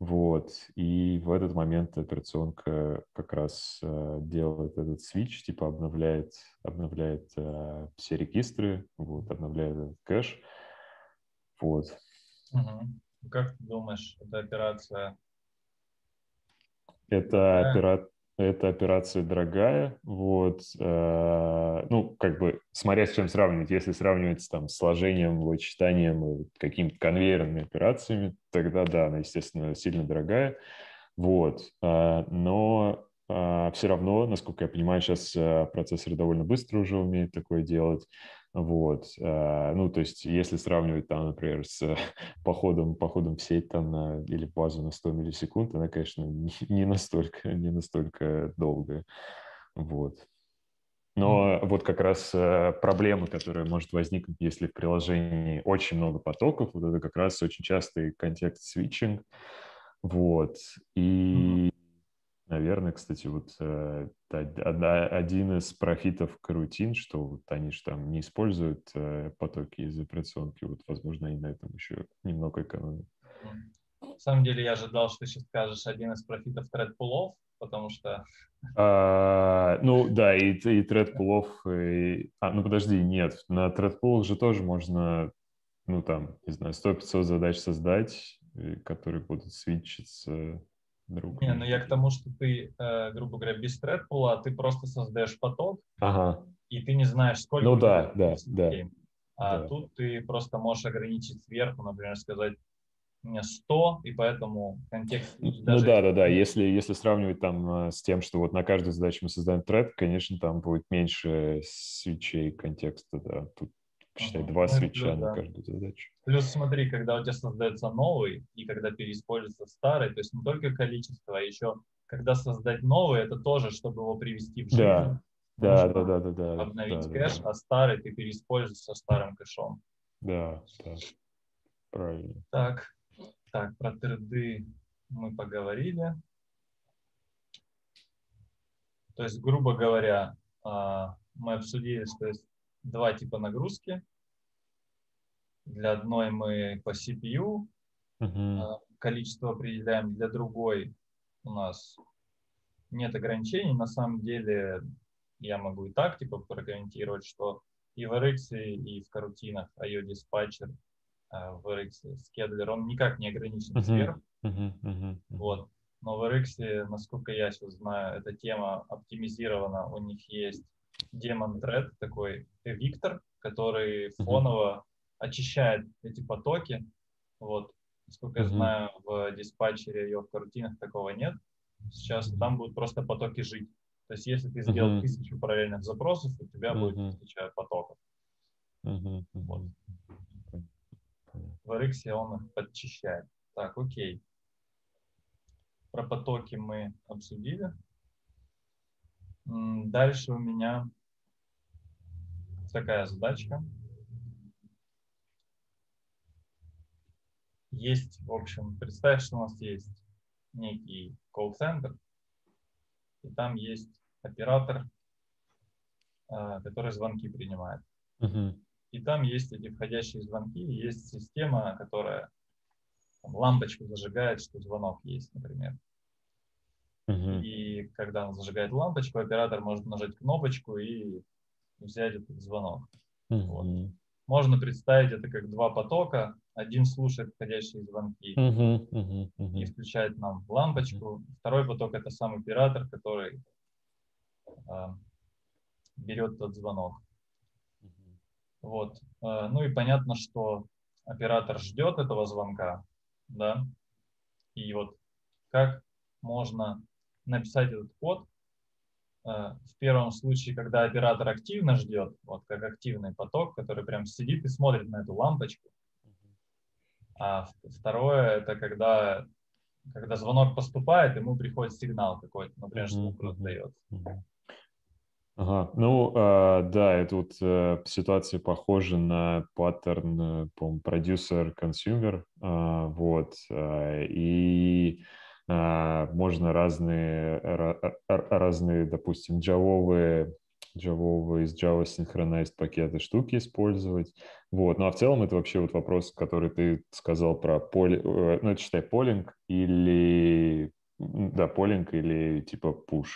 S3: вот, и в этот момент операционка как раз э, делает этот свич, типа обновляет, обновляет э, все регистры, вот, обновляет этот кэш. Вот.
S2: Угу. Как ты думаешь, эта операция?
S3: Это, опера эта операция дорогая, вот, э, ну, как бы, смотря с чем сравнивать, если сравнивать там с сложением, вычитанием, какими-то конвейерными операциями, тогда, да, она, естественно, сильно дорогая, вот, э, но э, все равно, насколько я понимаю, сейчас э, процессоры довольно быстро уже умеют такое делать, вот. А, ну, то есть, если сравнивать там, например, с походом, походом в сеть там на, или в базу на 100 миллисекунд, она, конечно, не настолько, не настолько долгая. Вот. Но вот как раз э, проблема, которая может возникнуть, если в приложении очень много потоков, вот это как раз очень частый контекст-свитчинг. Вот. И Наверное, кстати, вот э, один из профитов карутин, что вот они же там не используют э, потоки из операционки, вот, возможно, они на этом еще немного экономят.
S2: На самом деле я ожидал, что ты сейчас скажешь один из профитов тредпулов, потому что...
S3: А, ну да, и, и тредпулов... И... А, ну подожди, нет, на тредпулах же тоже можно, ну там, не знаю, 100-500 задач создать, которые будут свитчиться
S2: друг. Не, ну я к тому, что ты, э, грубо говоря, без тредпула, ты просто создаешь поток,
S3: ага.
S2: и ты не знаешь, сколько...
S3: Ну да, да, да.
S2: А да. тут ты просто можешь ограничить сверху, например, сказать, у меня 100, и поэтому контекст...
S3: Ну да, да, да. Если, если сравнивать там э, с тем, что вот на каждую задачу мы создаем тред, конечно, там будет меньше свечей контекста, да. Тут Считай, два ну, свеча на каждую задачу.
S2: Плюс смотри, когда у тебя создается новый и когда переиспользуется старый, то есть не только количество, а еще когда создать новый, это тоже, чтобы его привести в жизнь.
S3: Да, да, да, да, да, да.
S2: Обновить
S3: да,
S2: кэш,
S3: да.
S2: а старый ты переиспользуешь со старым кэшом.
S3: Да, да, правильно.
S2: Так, так, про трды мы поговорили. То есть, грубо говоря, а, мы обсудили, что есть два типа нагрузки. Для одной мы по CPU uh-huh. количество определяем, для другой у нас нет ограничений. На самом деле я могу и так типа прокомментировать, что и в RX, и в карутинах IO диспатчер в RX скедлер, он никак не ограничен uh-huh. сверху. Uh-huh. Uh-huh. Вот. Но в RX, насколько я сейчас знаю, эта тема оптимизирована, у них есть демон thread такой Виктор, который фоново очищает эти потоки. Вот. Насколько я знаю, в диспатчере ее в карутинах такого нет. Сейчас там будут просто потоки жить. То есть если ты сделал uh-huh. тысячу параллельных запросов, у тебя uh-huh. будет тысяча потоков. Uh-huh. Вот. В RX он их подчищает. Так, окей. Про потоки мы обсудили. Дальше у меня такая задачка. Есть, в общем, представь, что у нас есть некий колл-центр, и там есть оператор, а, который звонки принимает. Uh-huh. И там есть эти входящие звонки, есть система, которая там, лампочку зажигает, что звонок есть, например. Uh-huh. И когда он зажигает лампочку, оператор может нажать кнопочку и взять этот звонок. Uh-huh. Вот. Можно представить это как два потока. Один слушает входящие звонки uh-huh. Uh-huh. Uh-huh. и включает нам лампочку. Uh-huh. Второй поток это сам оператор, который э, берет тот звонок. Uh-huh. Вот. Э, ну и понятно, что оператор ждет этого звонка, да. И вот как можно написать этот код э, в первом случае, когда оператор активно ждет, вот как активный поток, который прям сидит и смотрит на эту лампочку. А второе это когда когда звонок поступает, ему приходит сигнал какой-то, например, что он раздается.
S3: Ага, ну э, да, это вот э, ситуация похожа на паттерн, э, по producer-consumer, э, вот, э, и можно разные, разные, допустим, джавовые, джавовые из Java Synchronized пакеты штуки использовать, вот, ну а в целом это вообще вот вопрос, который ты сказал про поле, э, ну это считай полинг или, да, полинг или типа push,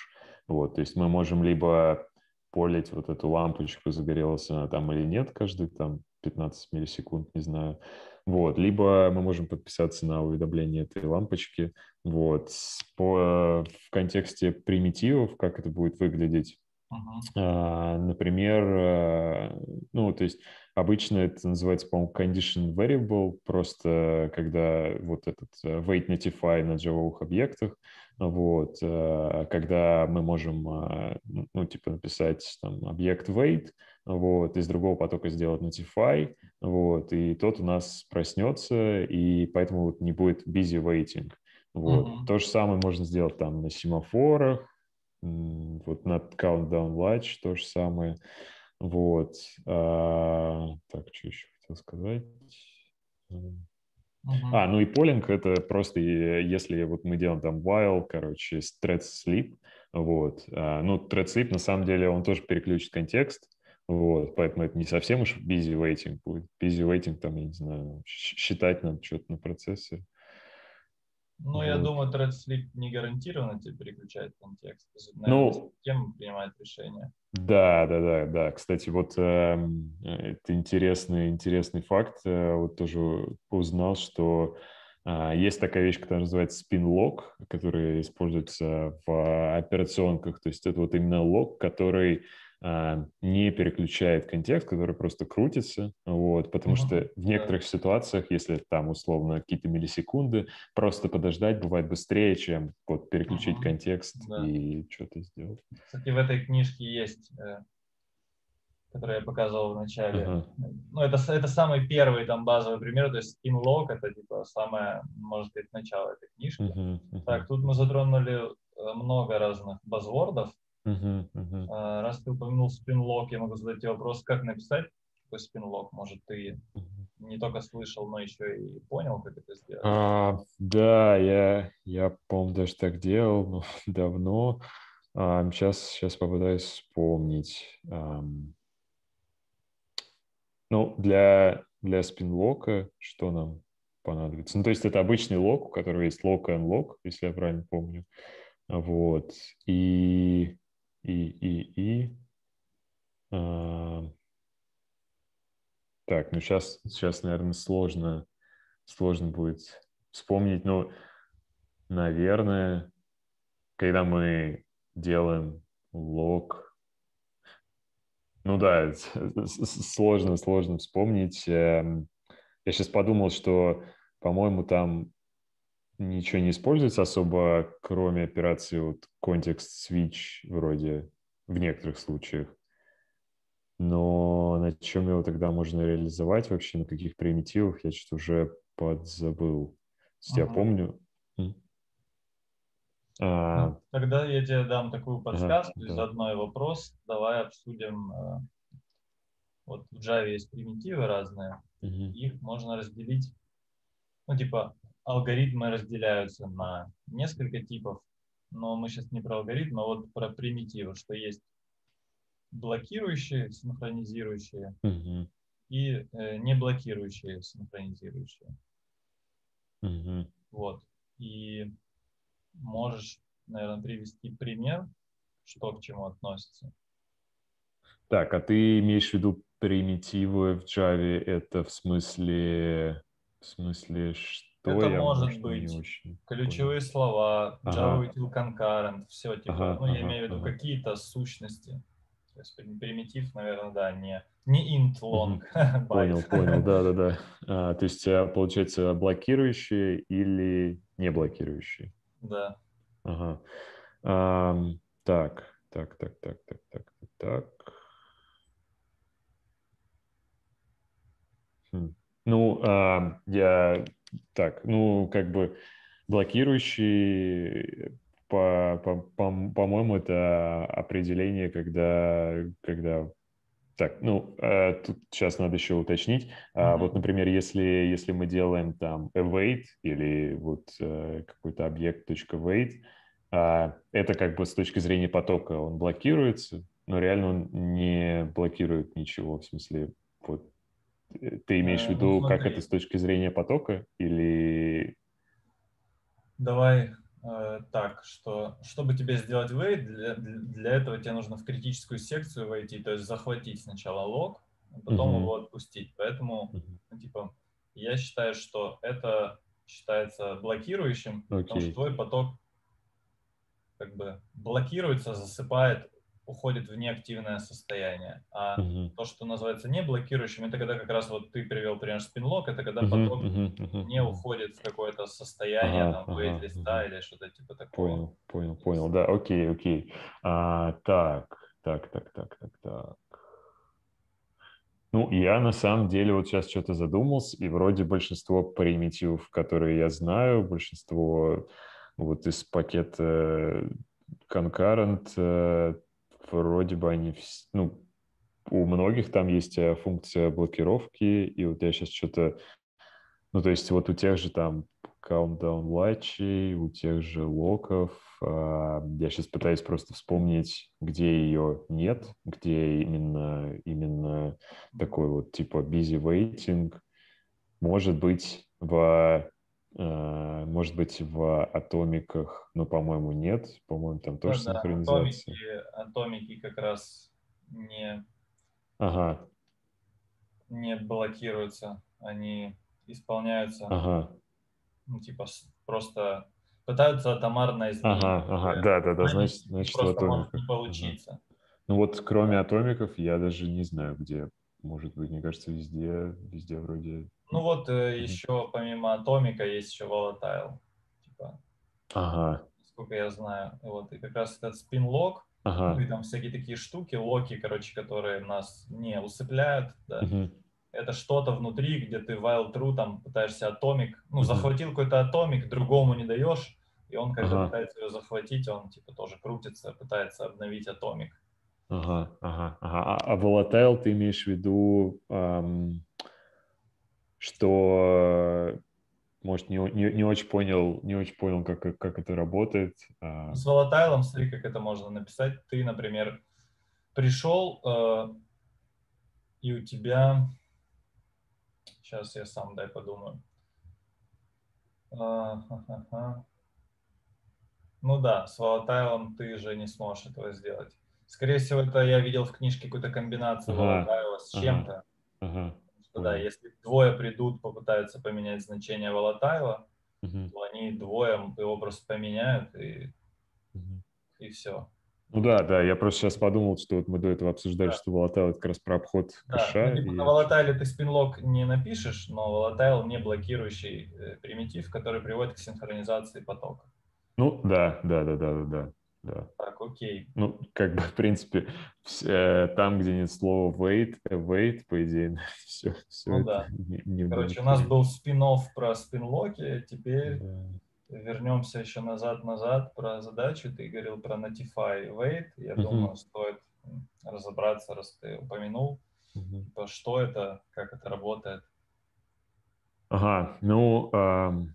S3: вот, то есть мы можем либо полить вот эту лампочку, загорелась она там или нет каждый там 15 миллисекунд, не знаю. Вот. Либо мы можем подписаться на уведомление этой лампочки. Вот. По, в контексте примитивов, как это будет выглядеть, Uh-huh. Например, а, ну, то есть обычно это называется, по-моему, condition variable, просто когда вот этот э, wait notify на джавовых объектах, вот, э, когда мы можем, э, ну, типа, написать там объект wait, вот, из другого потока сделать notify, вот, и тот у нас проснется, и поэтому вот не будет busy waiting. Вот. Mm-hmm. То же самое можно сделать там на семафорах, вот на countdown latch то же самое. Вот. А, так, что еще хотел сказать? Uh-huh. А, ну и полинг это просто если вот мы делаем там while, короче, thread sleep, вот. А, ну, thread sleep на самом деле он тоже переключит контекст, вот, поэтому это не совсем уж busy waiting будет. Busy waiting там, я не знаю, считать надо что-то на процессоре.
S2: Ну, вот. я думаю, thread sleep не гарантированно тебе переключает контекст. Наверное, ну, кем принимает решение.
S3: Да, да, да, да. Кстати, вот э, это интересный, интересный факт. Э, вот тоже узнал, что э, есть такая вещь, которая называется spin-lock, которая используется в операционках. То есть это вот именно лог, который не переключает контекст, который просто крутится, вот, потому что в некоторых ситуациях, если там условно какие-то миллисекунды, просто подождать бывает быстрее, чем вот переключить контекст да. и что-то сделать.
S2: Кстати, в этой книжке есть, э, которую я показывал в начале, uh-huh. ну это это самый первый там базовый пример, то есть inlog это типа самое, может быть, начало этой книжки. Uh-huh. Uh-huh. Так, тут мы затронули э, много разных базвордов, Uh-huh, uh-huh. Раз ты упомянул спинлок, я могу задать тебе вопрос, как написать такой спинлок? Может, ты не только слышал, но еще и понял, как это сделать?
S3: А, да, я, я, по-моему, даже так делал но давно. А, сейчас, сейчас попытаюсь вспомнить. Um, ну, для, для спинлока что нам понадобится? Ну, то есть это обычный лог, у которого есть лог и unlock, если я правильно помню. Вот. И и, и, и. А, так, ну сейчас, сейчас, наверное, сложно, сложно будет вспомнить, но, наверное, когда мы делаем лог, ну да, сложно, сложно вспомнить. Эм, я сейчас подумал, что, по-моему, там ничего не используется особо, кроме операции вот context switch вроде в некоторых случаях. Но на чем его тогда можно реализовать вообще, на каких примитивах, я что-то уже подзабыл. Ага. Я помню.
S2: А... Ну, тогда я тебе дам такую подсказку, ага, заодно и вопрос. Давай обсудим. Э, вот в Java есть примитивы разные. Угу. Их можно разделить, ну, типа, алгоритмы разделяются на несколько типов, но мы сейчас не про алгоритмы, а вот про примитивы, что есть блокирующие, синхронизирующие угу. и э, не блокирующие, синхронизирующие. Угу. Вот. И можешь, наверное, привести пример, что к чему относится.
S3: Так, а ты имеешь в виду примитивы в Java? Это в смысле, в смысле, что?
S2: то это может, быть. очень Ключевые понял. слова, Java ага. util concurrent, все типа. Ага, ну, ага, я имею в виду ага. какие-то сущности. То есть примитив, наверное, да, не, не int long.
S3: Mm-hmm. понял, понял, да-да-да. А, то есть, э, получается, блокирующие или не блокирующие?
S2: Да.
S3: Ага. А, так, так, так, так, так, так, так. Хм. Ну, а, я так, ну, как бы блокирующий, по, по, по, по-моему, это определение, когда, когда так, ну, э, тут сейчас надо еще уточнить. Uh-huh. Вот, например, если, если мы делаем там await или вот э, какой-то объект .wait, а, это как бы с точки зрения потока он блокируется, но реально он не блокирует ничего. В смысле, вот э, ты имеешь в виду, ну, как это с точки зрения потока или...
S2: Давай э, так, что чтобы тебе сделать wait, для, для этого тебе нужно в критическую секцию войти, то есть захватить сначала лог, а потом uh-huh. его отпустить. Поэтому, ну, типа, я считаю, что это считается блокирующим, okay. потому что твой поток как бы блокируется, засыпает, уходит в неактивное состояние. А uh-huh. то, что называется не блокирующим, это когда как раз вот ты привел пример спинлок, это когда uh-huh, поток uh-huh, uh-huh. не уходит в какое-то состояние, ага, там, ага, листа uh-huh. или что-то типа такого.
S3: Понял, понял, понял, да, окей, окей. А, так, так, так, так, так, так. Ну, я на самом деле вот сейчас что-то задумался, и вроде большинство примитивов, которые я знаю, большинство вот из пакета Concurrent э, вроде бы они, ну, у многих там есть э, функция блокировки, и вот я сейчас что-то, ну, то есть вот у тех же там Countdown Latch, у тех же локов, а, я сейчас пытаюсь просто вспомнить, где ее нет, где именно, именно такой вот типа busy waiting. Может быть, в может быть, в атомиках, но, по-моему, нет. По-моему, там тоже ну, да, синхронизация.
S2: Атомики, атомики как раз не,
S3: ага.
S2: не блокируются. Они исполняются,
S3: ага.
S2: ну, типа, просто пытаются атомарно изменить.
S3: Ага, ага, да, да, да, значит, значит
S2: просто в атомиках. не получиться. Ага.
S3: Ну вот кроме атомиков я даже не знаю, где. Может быть, мне кажется, везде, везде вроде
S2: ну вот э, еще помимо атомика есть еще volatile. Типа,
S3: ага.
S2: Сколько я знаю. Вот, и как раз этот спин-лог,
S3: ага.
S2: ну, и там всякие такие штуки, локи, короче, которые нас не усыпляют, да. Угу. Это что-то внутри, где ты while true там пытаешься атомик, ну, угу. захватил какой-то атомик, другому не даешь, и он, когда ага. пытается ее захватить, он типа тоже крутится, пытается обновить атомик.
S3: Ага, ага, ага. А, а volatile ты имеешь в виду эм, что, может, не, не, не очень понял, не очень понял, как, как это работает. А.
S2: С волатайлом, смотри, как это можно написать. Ты, например, пришел, э, и у тебя... Сейчас я сам, дай подумаю. А, ну да, с волатайлом ты же не сможешь этого сделать. Скорее всего, это я видел в книжке какую-то комбинацию ага. волатайла с чем-то.
S3: Ага
S2: что да, если двое придут, попытаются поменять значение волатайла, то они двое его просто поменяют и, и все.
S3: Ну да, да, я просто сейчас подумал, что вот мы до этого обсуждали, да. что волатайл это как раз про обход
S2: да. кэша. Ну, типа, и... На волатайле ты спинлог не напишешь, но волатайл не блокирующий э, примитив, который приводит к синхронизации потока.
S3: Ну да, да, да, да, да, да. Да.
S2: Так, окей.
S3: Ну, как бы, в принципе, все, там, где нет слова wait, wait, по идее, все, все
S2: ну, да. не, не Короче, у нас был спин про спинлоки, теперь да. вернемся еще назад-назад про задачу. Ты говорил про notify wait. Я uh-huh. думаю, стоит разобраться, раз ты упомянул, uh-huh. типа, что это, как это работает.
S3: Ага, ну, эм,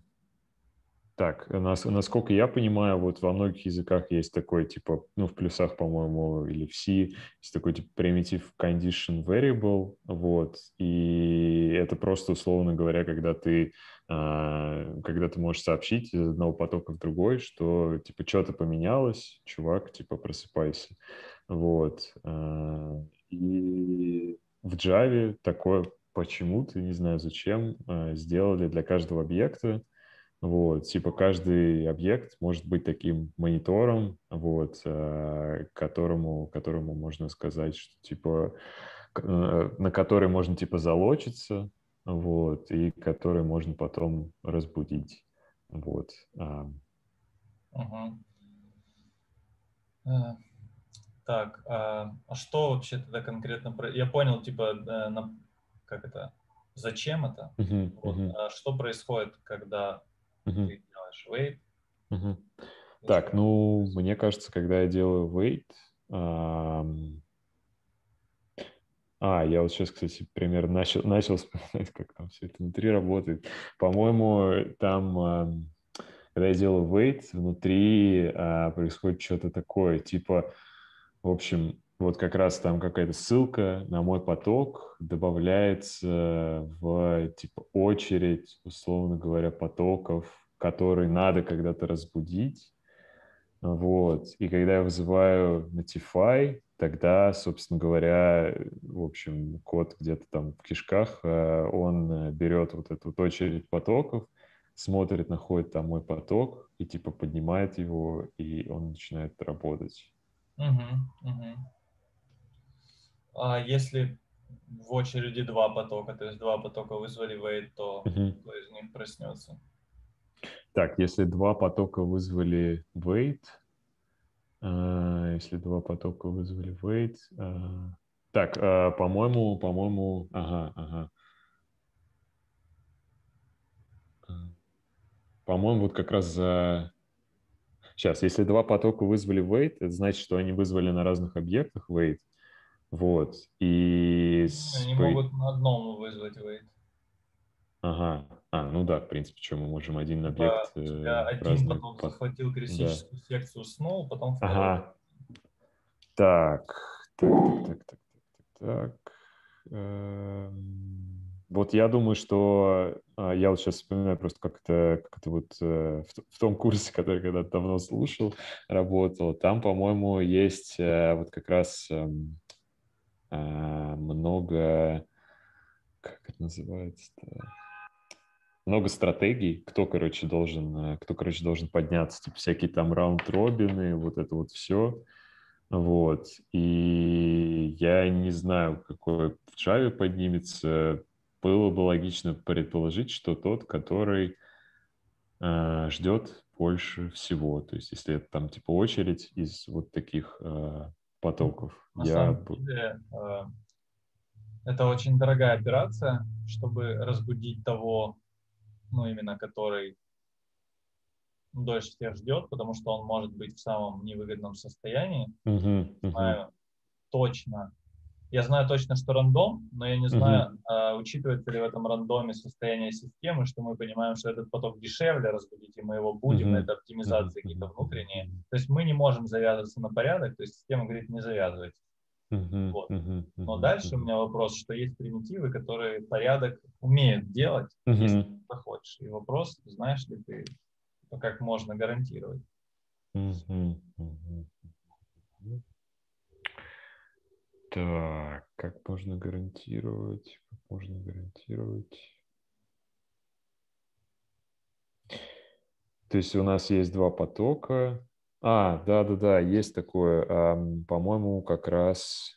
S3: так, насколько я понимаю, вот во многих языках есть такой, типа, ну, в плюсах, по-моему, или в C, есть такой, типа, примитив condition variable, вот, и это просто, условно говоря, когда ты, а, когда ты можешь сообщить из одного потока в другой, что, типа, что-то поменялось, чувак, типа, просыпайся, вот. А, и в Java такое почему-то, не знаю зачем, а, сделали для каждого объекта, вот, типа каждый объект может быть таким монитором, вот, э, которому, которому можно сказать, что типа э, на который можно типа залочиться, вот, и который можно потом разбудить, вот.
S2: Угу. Так, а, а что вообще тогда конкретно? Я понял, типа, как это, зачем это?
S3: Мгм,
S2: Вот,
S3: мгм,
S2: а что происходит, когда ты делаешь wait?
S3: мгм. Так, ну, мне кажется, когда я делаю wait... ам, А, я вот сейчас, кстати, примерно начал, начал вспоминать, как там все это внутри работает. По-моему, там, ам, когда я делаю wait, внутри а, происходит что-то такое, типа, в общем, вот как раз там какая-то ссылка на мой поток добавляется в, типа, очередь, условно говоря, потоков, которые надо когда-то разбудить. Вот. И когда я вызываю Notify, тогда, собственно говоря, в общем, код где-то там в кишках, э, он э, берет вот эту вот очередь потоков, смотрит, находит там мой поток и типа поднимает его, и он начинает работать.
S2: Мгм, мгм. А если в очереди два потока, то есть два потока вызвали wait, то
S3: Мгм.
S2: кто из них проснется?
S3: Так, если два потока вызвали wait, а, если два потока вызвали wait, а, так, а, по-моему, по-моему, ага, ага. А, По-моему, вот как раз за... Сейчас, если два потока вызвали wait, это значит, что они вызвали на разных объектах wait. Вот. И... с
S2: Они могут на одном вызвать wait.
S3: Ага. А, ну да, в принципе, что мы можем один
S2: Типа,
S3: объект...
S2: у
S3: э,
S2: тебя
S3: в
S2: один
S3: разные
S2: поток
S3: пот-
S2: захватил критическую секцию снул, потом второй.
S3: Ага. Так, так, так, так, так, так, так. Эм, Вот я думаю, что а, я вот сейчас вспоминаю просто как это, как это вот э, в, том курсе, который когда-то давно слушал, работал, там, по-моему, есть э, вот как раз эм, много, как это называется-то? Много стратегий, кто, короче, должен, э, кто, короче, должен подняться, типа всякие там раунд-робины, вот это вот все. Вот. И я не знаю, какой в Java поднимется. Было бы логично предположить, что тот, который э, ждет больше всего. То есть, если это там типа очередь из вот таких э, потоков,
S2: На
S3: я
S2: самом деле, э, это очень дорогая операция, чтобы разбудить того, ну, именно который дольше всех ждет, потому что он может быть в самом невыгодном состоянии.
S3: Мгм, мгм.
S2: Знаю точно. Я знаю точно, что рандом, но я не знаю, а, учитывается ли в этом рандоме состояние системы, что мы понимаем, что этот поток дешевле разбудить, и мы его будем,
S3: Мгм.
S2: это оптимизации
S3: Мгм,
S2: какие-то внутренние. То есть мы не можем завязываться на порядок, то есть система говорит, не завязывайте.
S3: Мгм,
S2: Вот.
S3: мгм,
S2: Но
S3: мгм,
S2: дальше у меня вопрос, что есть примитивы, которые порядок умеют делать, если ты захочешь. И вопрос, знаешь ли ты, как можно гарантировать.
S3: Так, как можно гарантировать? Как можно гарантировать? То есть у нас есть два потока. А, да-да-да, есть такое. По-моему, как раз...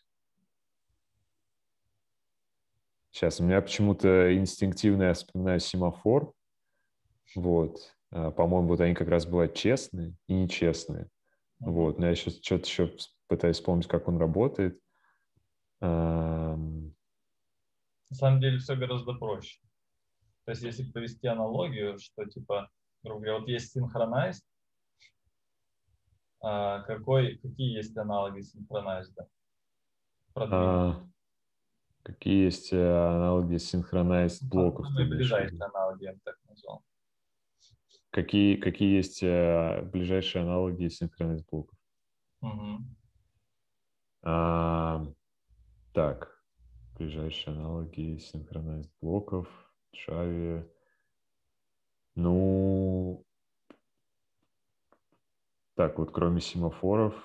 S3: Сейчас, у меня почему-то инстинктивно я вспоминаю семафор. Вот. А, По-моему, вот они как раз бывают честные и нечестные. Вот, но я сейчас что-то еще пытаюсь вспомнить, как он работает.
S2: На самом деле все гораздо проще. То есть если провести аналогию, что типа, грубо говоря, вот есть синхронайз, а какой, какие есть аналоги синхронайзда?
S3: А, Какие есть э, аналоги синхронайз блоков? ты
S2: Самые
S3: имеешь в виду?
S2: ближайшие аналоги, я бы так назвал.
S3: Какие, какие есть э, ближайшие аналоги синхронайз блоков?
S2: Мгм.
S3: А, Так, ближайшие аналоги синхронайз блоков Java. Ну, так, вот кроме семафоров,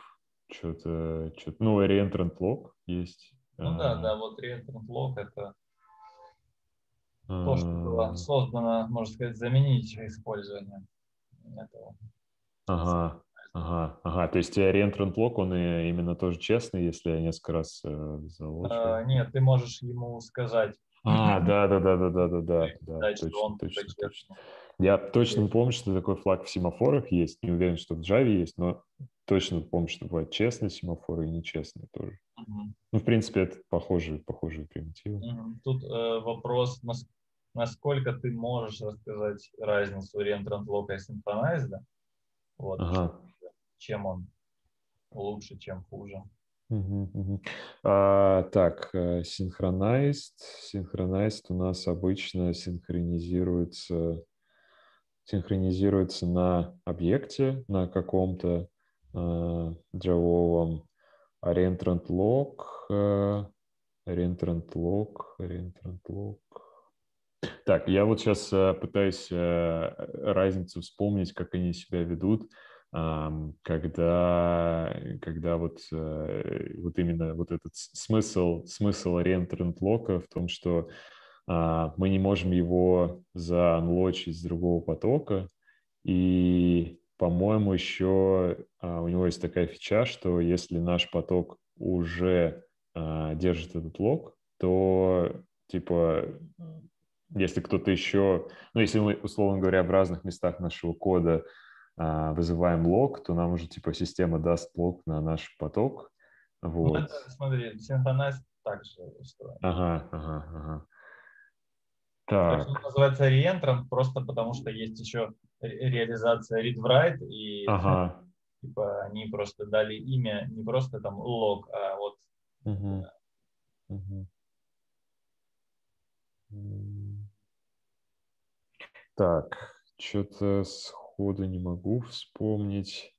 S3: что-то, что ну, reentrant log есть.
S2: Ну да,
S3: А,
S2: да, вот reentrant log это то, что было
S3: а,
S2: создано, можно сказать, заменить использование этого.
S3: Ага, ага, ага. То есть э, reentrant log, он и именно тоже честный, если я несколько раз э, заложил.
S2: А, нет, ты можешь ему сказать,
S3: А, да, да, да, да, да, да, да, да, точно, точно, точно. Я точно помню, что такой флаг в семафорах есть. Не уверен, что в Java есть, но точно помню, что бывает честный семафор и нечестный тоже.
S2: Мгм.
S3: Ну, в принципе, это похожие, похожие примитивы.
S2: Мгм. Тут э, вопрос, нас- насколько ты можешь рассказать разницу Lock и Synchronized, вот,
S3: Ага.
S2: чем он лучше, чем хуже.
S3: Мгм, мгм. А, так, э, Synchronized. Synchronized у нас обычно синхронизируется, синхронизируется на объекте, на каком-то э, джавовом. Reentrant Lock, э, Reentrant Lock, Reentrant Lock. Так, я вот сейчас пытаюсь э, разницу вспомнить, как они себя ведут, ам, когда, когда вот, э, вот именно вот этот смысл, смысл reentrant лока в том, что а, мы не можем его заанлочить с другого потока, и, по-моему, еще а, у него есть такая фича, что если наш поток уже а, держит этот лог, то типа если кто-то еще, ну, если мы, условно говоря, в разных местах нашего кода а, вызываем лог, то нам уже, типа, система даст лог на наш поток.
S2: Ну,
S3: Вот.
S2: это, смотри, Synchronized также устроен.
S3: Ага, ага, ага.
S2: Так что он называется Reentrant просто потому, что есть еще ре- реализация read-write, и
S3: ага.
S2: типа, они просто дали имя не просто там лог, а вот.
S3: Мгм. М. Так, что-то сходу не могу вспомнить.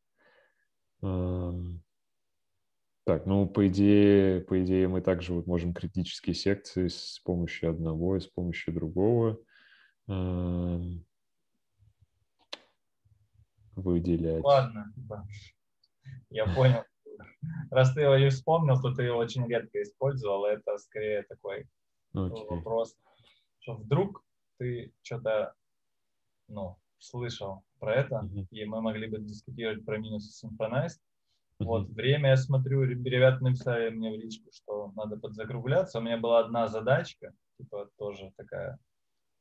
S3: Ам, Так, ну, по идее, по идее, мы также вот можем критические секции с помощью одного и с помощью другого ам, выделять.
S2: ладно, я понял. Раз ты его вспомнил, то ты его очень редко использовал, это скорее такой
S3: Окей.
S2: вопрос, что вдруг ты что-то, ну, слышал про это,
S3: Мгм.
S2: и мы могли бы дискутировать про минусы Synchronized. Вот, время я смотрю, реб- ребята написали мне в личку, что надо подзакругляться. У меня была одна задачка, типа тоже такая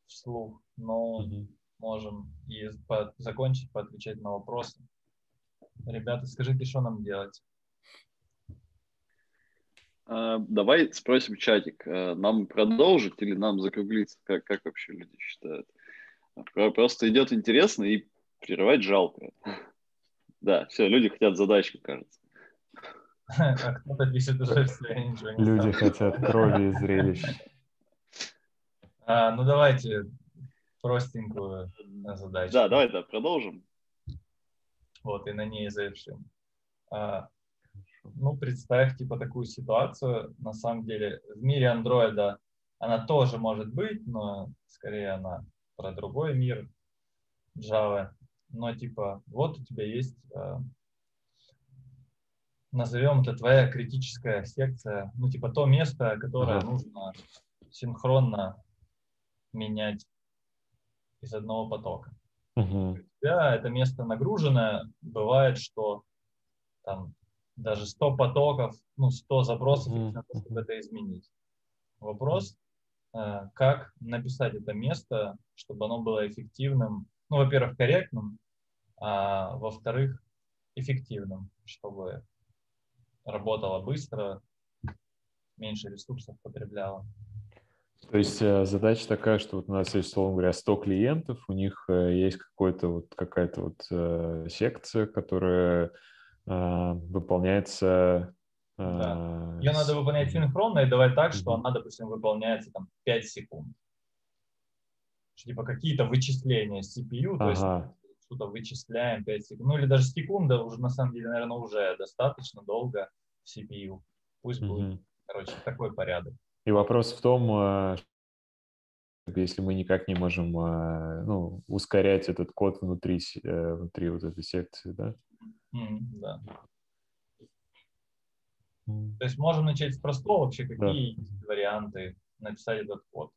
S2: вслух, но
S3: Мгм.
S2: можем и по- закончить, поотвечать на вопросы. Ребята, скажите, что нам делать?
S1: А, Давай спросим чатик, а, нам продолжить или нам закруглиться? Как, как вообще люди считают? Про- Просто идет интересно и прерывать жалко. Да, все, люди хотят задачку, кажется.
S2: А кто-то пишет уже все, я ничего не
S3: Люди хотят крови и зрелищ.
S2: А, ну давайте простенькую задачу.
S1: Да, давай, да, продолжим.
S2: Вот, и на ней завершим. А, ну, представь, типа, такую ситуацию. На самом деле, в мире андроида она тоже может быть, но скорее она про другой мир Java. Но, типа, вот у тебя есть, а, назовем это твоя критическая секция, ну, типа, то место, которое
S3: Ага.
S2: нужно синхронно менять из одного потока
S3: Мгм.
S2: у тебя это место нагруженное, бывает, что там даже 100 потоков, ну, 100 запросов
S3: Мгм,
S2: есть на то, чтобы это изменить. Вопрос, э, как написать это место, чтобы оно было эффективным, ну, во-первых, корректным, а во-вторых, эффективным, чтобы работало быстро, меньше ресурсов потребляло.
S3: То есть э, задача такая, что вот у нас есть, условно говоря, 100 клиентов, у них э, есть какой-то вот, какая-то вот э, секция, которая э, выполняется... э,
S2: Ее надо выполнять синхронно и давать так, что она, допустим, выполняется там 5 секунд. Что, Типа какие-то вычисления CPU, то есть
S3: Ага.
S2: что-то вычисляем 5 секунд. Ну или даже секунда уже на самом деле, наверное, уже достаточно долго в CPU. Пусть будет,
S3: Мгм.
S2: короче, такой порядок.
S3: И вопрос в том, э, если мы никак не можем э, ну, ускорять этот код внутри, э, внутри вот этой секции, да?
S2: М, да.
S3: М.
S2: То есть можем начать с простого вообще,
S3: Да.
S2: какие есть варианты написать этот код.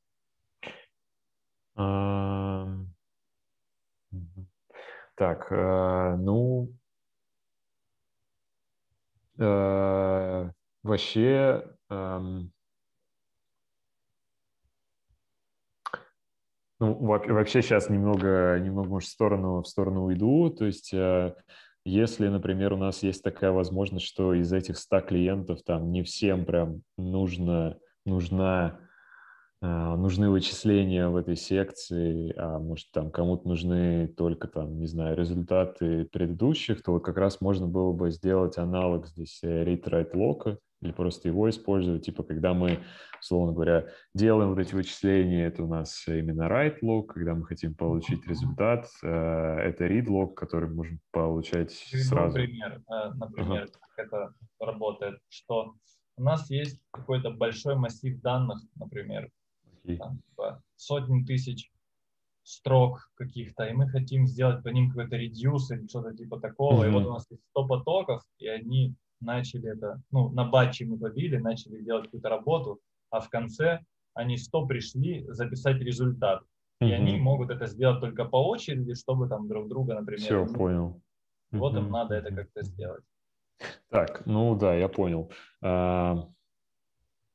S3: Так, э, ну, э, вообще, эм, ну, во- вообще сейчас немного, немного, может, в сторону, в сторону уйду, то есть э, если, например, у нас есть такая возможность, что из этих 100 клиентов там не всем прям нужно, нужна нужны вычисления в этой секции, а может там кому-то нужны только там, не знаю, результаты предыдущих, то вот как раз можно было бы сделать аналог здесь э, read-write лока или просто его использовать, типа когда мы, условно говоря, делаем вот эти вычисления, это у нас именно write log, когда мы хотим получить результат, э, это read log, который мы можем получать сразу.
S2: Например, например ага. как это работает, что у нас есть какой-то большой массив данных, например, там, типа, сотни тысяч строк каких-то, и мы хотим сделать по ним какой-то редюс или что-то типа такого. Mm-hmm. И вот у нас есть 100 потоков, и они начали это, ну, на батче мы побили, начали делать какую-то работу, а в конце они 100 пришли записать результат. Mm-hmm. И они могут это сделать только по очереди, чтобы там друг друга, например...
S3: Все, понял.
S2: Вот mm-hmm. им надо это как-то сделать.
S3: Так, ну да, я понял. А,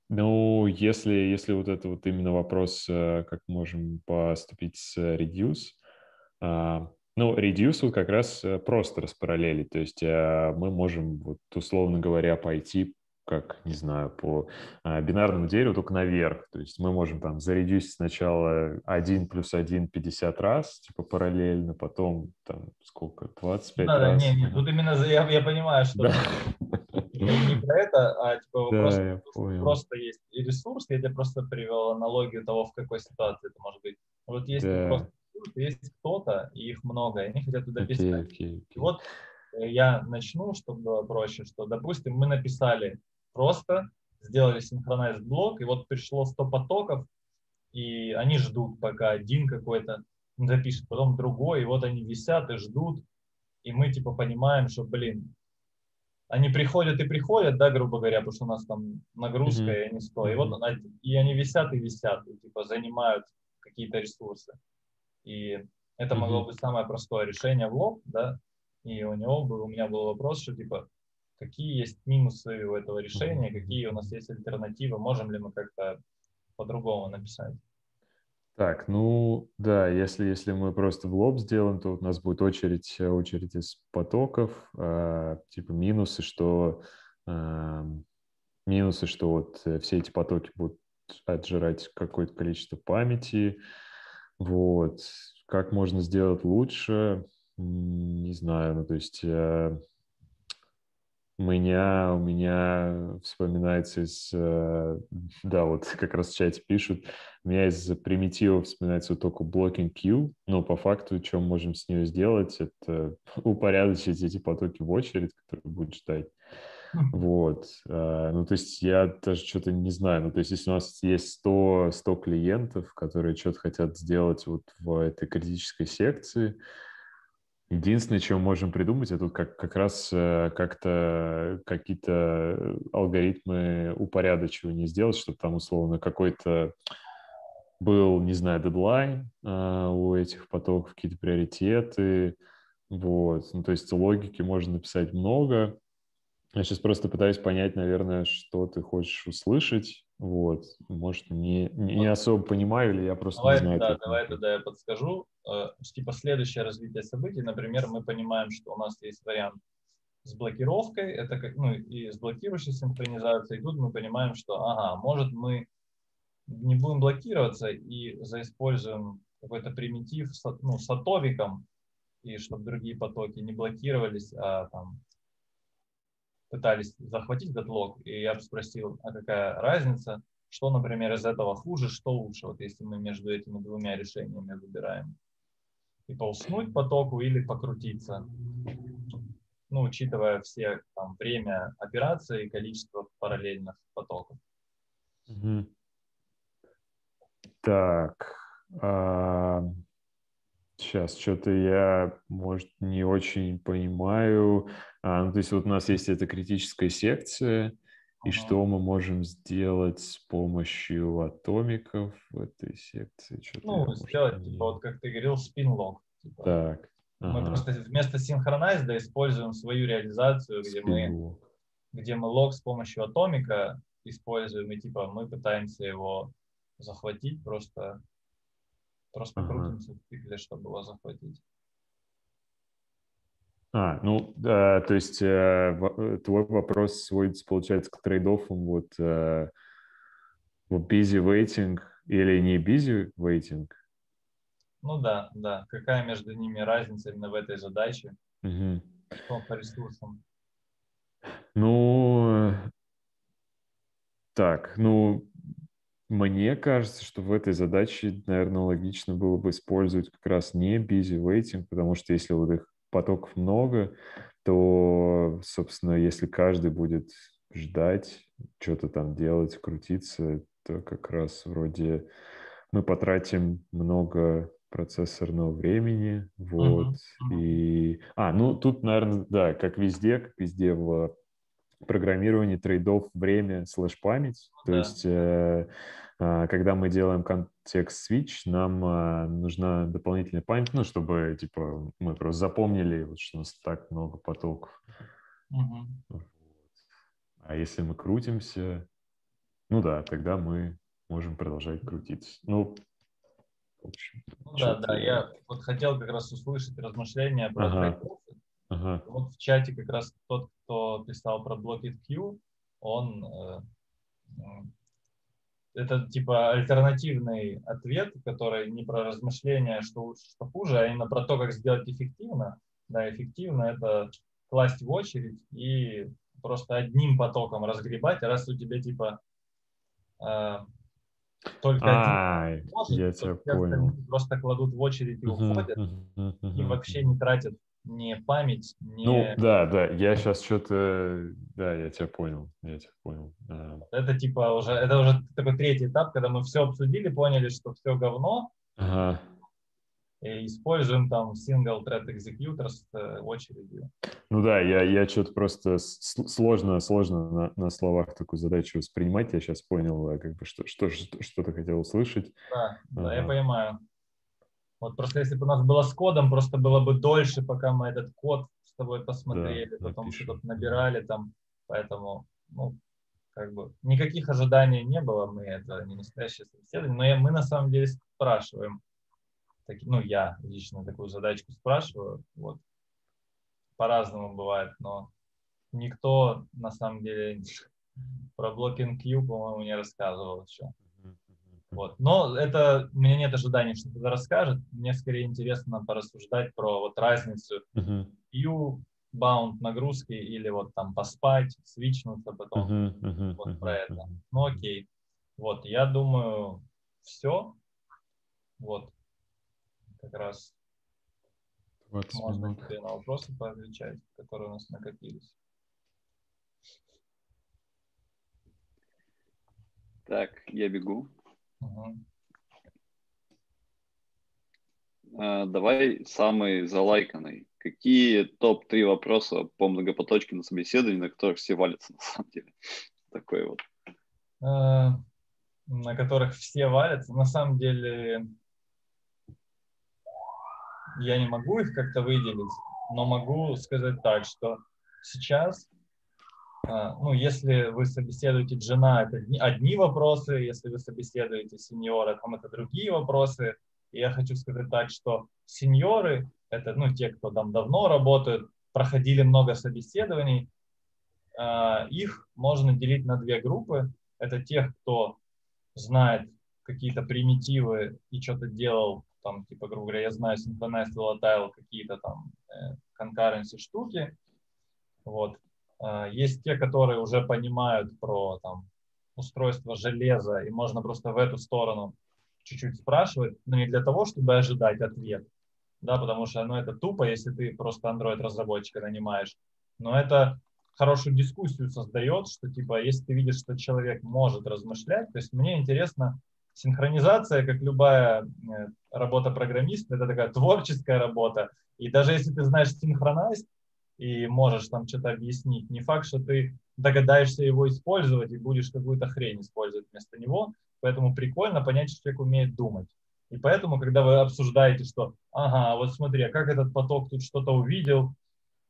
S3: ну, если, если вот это вот именно вопрос, э, как можем поступить с Reduce, а, ну, Reduce вот как раз э, просто распараллелить, то есть э, мы можем, вот, условно говоря, пойти как, не знаю, по а, бинарному дереву, только наверх. То есть мы можем там заредюсить сначала 1 плюс 1 50 раз, типа параллельно, потом там сколько, 25 да, раз.
S2: Да, не, не, тут именно я, я понимаю, что да. не про это, а типа вопрос, да, просто есть ресурс, я тебе просто привел аналогию того, в какой ситуации это может быть. Вот есть да. просто есть кто-то, и их много, и они хотят туда okay, писать. Okay, okay. И вот э, я начну, чтобы было проще, что, допустим, мы написали просто, сделали синхронайз блок, и вот пришло 100 потоков, и они ждут, пока один какой-то запишет, потом другой, и вот они висят и ждут, и мы типа понимаем, что, блин, они приходят и приходят, да, грубо говоря, потому что у нас там нагрузка, mm-hmm. и они стоят, и вот и они висят и висят, и типа занимают какие-то ресурсы. И это mm-hmm. могло быть самое простое решение в лоб, да, и у него был, у меня был вопрос, что типа, какие есть минусы у этого решения, какие у нас есть альтернативы, можем ли мы как-то по-другому написать.
S3: Так, ну да, если, если мы просто в лоб сделаем, то у нас будет очередь, очередь из потоков, э, типа минусы, что э, минусы, что вот все эти потоки будут отжирать какое-то количество памяти. Вот. Как можно сделать лучше? Не знаю, ну то есть э, меня, у меня вспоминается из, э, да, вот как раз в чате пишут, у меня из примитива вспоминается только blocking queue, но по факту, что мы можем с нее сделать, это упорядочить эти потоки в очередь, которые будут ждать. Вот. Э, ну, то есть я даже что-то не знаю. Ну, то есть если у нас есть 100, 100 клиентов, которые что-то хотят сделать вот в этой критической секции, Единственное, чем можем придумать, это как, как раз э, как-то какие-то алгоритмы упорядочивания сделать, чтобы там условно какой-то был, не знаю, дедлайн э, у этих потоков, какие-то приоритеты. Вот. Ну, то есть логики можно написать много. Я сейчас просто пытаюсь понять, наверное, что ты хочешь услышать. Вот, может, не, не особо понимаю, или я просто
S2: давай,
S3: не знаю.
S2: Да, давай тогда я подскажу. Э, типа следующее развитие событий, например, мы понимаем, что у нас есть вариант с блокировкой, это как, ну, и с блокирующей синхронизацией, и тут мы понимаем, что, ага, может, мы не будем блокироваться и заиспользуем какой-то примитив с, ну, с атовиком, и чтобы другие потоки не блокировались, а там пытались захватить этот лог, и я бы спросил, а какая разница, что, например, из этого хуже, что лучше, вот если мы между этими двумя решениями выбираем. Типа уснуть потоку или покрутиться. Ну, учитывая все там время операции и количество параллельных потоков.
S3: Угу. Так. А... Сейчас что-то я, может, не очень понимаю. А, ну, то есть вот у нас есть эта критическая секция, и что мы можем сделать с помощью атомиков в этой секции?
S2: Что-то ну, сделать, типа, вот как ты говорил, спин-лог. Типа.
S3: Так.
S2: Мы ага. просто вместо синхронайзда используем свою реализацию, где мы, где мы лог с помощью атомика используем, и типа мы пытаемся его захватить, просто, просто ага. крутимся в цикле, чтобы его захватить.
S3: А, ну, да, то есть э, твой вопрос сводится, получается, к трейдофам вот, э, busy waiting или не busy waiting?
S2: Ну да, да. Какая между ними разница именно в этой задаче?
S3: Угу.
S2: По ресурсам.
S3: Ну, так, ну, мне кажется, что в этой задаче, наверное, логично было бы использовать как раз не busy waiting, потому что если вот их потоков много, то, собственно, если каждый будет ждать, что-то там делать, крутиться, то как раз вроде мы потратим много процессорного времени, вот, uh-huh. и... А, ну, тут, наверное, да, как везде, как везде в программировании трейдов время слэш память. То да. есть, э, э, когда мы делаем контекст switch, нам э, нужна дополнительная память, ну, чтобы, типа, мы просто запомнили, вот, что у нас так много потоков.
S2: Угу.
S3: А если мы крутимся, ну да, тогда мы можем продолжать крутиться. Ну,
S2: в общем, ну да, да, я вот хотел как раз услышать размышления про ага. трейдов.
S3: Ага.
S2: Вот в чате как раз тот, кто писал про Blockit Q, он э, это типа альтернативный ответ, который не про размышления, что лучше, что хуже, а именно про то, как сделать эффективно. Да, эффективно это класть в очередь и просто одним потоком разгребать, а раз у тебя типа э, только
S3: а, один может, я тебя понял.
S2: просто кладут в очередь и уходят, и вообще не тратят не память, не...
S3: Ну, да, да, я сейчас что-то... Да, я тебя понял, я тебя понял.
S2: Это типа уже... Это уже такой третий этап, когда мы все обсудили, поняли, что все говно,
S3: ага.
S2: и используем там single thread executor с э, очередью.
S3: Ну да, я, я что-то просто сложно, сложно на, на словах такую задачу воспринимать. Я сейчас понял, как бы, что, что, что, что ты хотел услышать.
S2: Да, ага. да, я понимаю. Вот просто если бы у нас было с кодом, просто было бы дольше, пока мы этот код с тобой посмотрели, да, потом что-то набирали там. Поэтому, ну, как бы никаких ожиданий не было, мы это не настоящее собеседование, но я, мы на самом деле спрашиваем, так, ну, я лично такую задачку спрашиваю, вот, по-разному бывает, но никто на самом деле про блокинг Q, по-моему, не рассказывал еще. Вот. Но это у меня нет ожиданий, что кто-то расскажет. Мне скорее интересно порассуждать про вот разницу
S3: uh-huh.
S2: view, bound нагрузки или вот там поспать, свичнуться потом.
S3: Uh-huh, uh-huh,
S2: вот
S3: uh-huh,
S2: про это. Ну окей. Вот, я думаю, все. Вот. Как раз можно минут. тебе на вопросы поотвечать, которые у нас накопились.
S1: Так, я бегу.
S2: Угу.
S1: Давай самый залайканный. Какие топ-3 вопроса по многопоточке на собеседовании, на которых все валятся на самом деле? Такой вот.
S2: А, на которых все валятся. На самом деле я не могу их как-то выделить, но могу сказать так, что сейчас а, ну, если вы собеседуете джина, это одни вопросы, если вы собеседуете сеньора, там это другие вопросы. И я хочу сказать так, что сеньоры, это ну, те, кто там давно работают, проходили много собеседований, а, их можно делить на две группы. Это тех, кто знает какие-то примитивы и что-то делал, там, типа, грубо говоря, я знаю Synchronized Volatile, какие-то там э, concurrency штуки, вот, а, есть те, которые уже понимают про там, устройство железа, и можно просто в эту сторону чуть-чуть спрашивать, но не для того, чтобы ожидать ответ, да, потому что ну, это тупо, если ты просто Android-разработчика нанимаешь, но это хорошую дискуссию создает, что типа, если ты видишь, что человек может размышлять, то есть мне интересно, синхронизация, как любая э, работа программиста, это такая творческая работа, и даже если ты знаешь синхронайз, и можешь там что-то объяснить. Не факт, что ты догадаешься его использовать и будешь какую-то хрень использовать вместо него. Поэтому прикольно понять, что человек умеет думать. И поэтому, когда вы обсуждаете, что, ага, вот смотри, а как этот поток тут что-то увидел,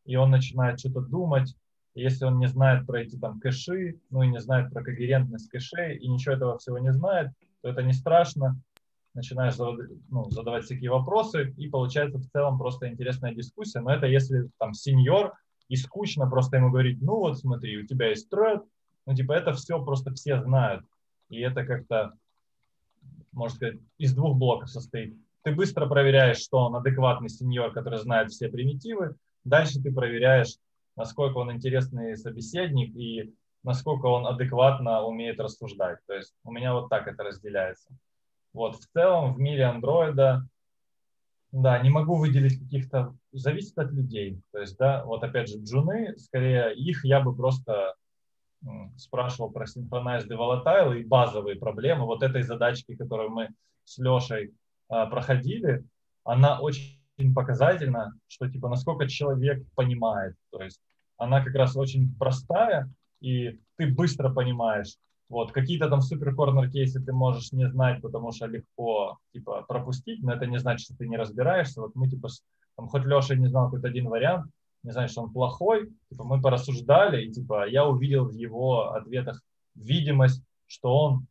S2: и он начинает что-то думать, и если он не знает про эти там кэши, ну и не знает про когерентность кэшей, и ничего этого всего не знает, то это не страшно. Начинаешь задавать, ну, задавать всякие вопросы, и получается в целом просто интересная дискуссия. Но это если там сеньор, и скучно просто ему говорить, ну вот смотри, у тебя есть тред, ну типа это все просто все знают. И это как-то, можно сказать, из двух блоков состоит. Ты быстро проверяешь, что он адекватный сеньор, который знает все примитивы. Дальше ты проверяешь, насколько он интересный собеседник и насколько он адекватно умеет рассуждать. То есть у меня вот так это разделяется. Вот, в целом в мире андроида, да, не могу выделить каких-то, зависит от людей. То есть, да, вот опять же, джуны, скорее их я бы просто спрашивал про Synchronized и Volatile и базовые проблемы. Вот этой задачки, которую мы с Лешей а, проходили, она очень показательна, что типа насколько человек понимает. То есть она как раз очень простая, и ты быстро понимаешь. Вот, какие-то там супер корнер кейсы ты можешь не знать, потому что легко, типа, пропустить, но это не значит, что ты не разбираешься. Вот мы, типа, там, хоть Леша не знал какой-то один вариант, не значит, что он плохой, типа, мы порассуждали, и, типа, я увидел в его ответах видимость, что он,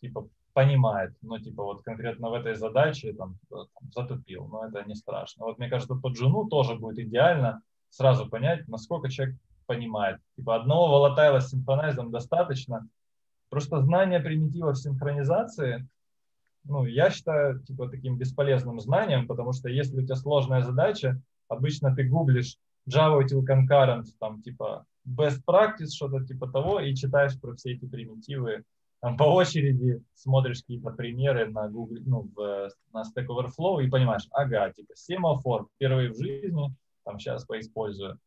S2: типа, понимает, но, типа, вот конкретно в этой задаче, там, типа, там затупил, но это не страшно. Вот, мне кажется, по джуну тоже будет идеально сразу понять, насколько человек понимает. Типа одного волатайла с синхронайзом достаточно. Просто знание примитивов синхронизации, ну, я считаю, типа, таким бесполезным знанием, потому что если у тебя сложная задача, обычно ты гуглишь Java util concurrent, там, типа, best practice, что-то типа того, и читаешь про все эти примитивы, там, по очереди смотришь какие-то примеры на Google, ну, в, на Stack Overflow и понимаешь, ага, типа, семафор, первый в жизни, там, сейчас поиспользую.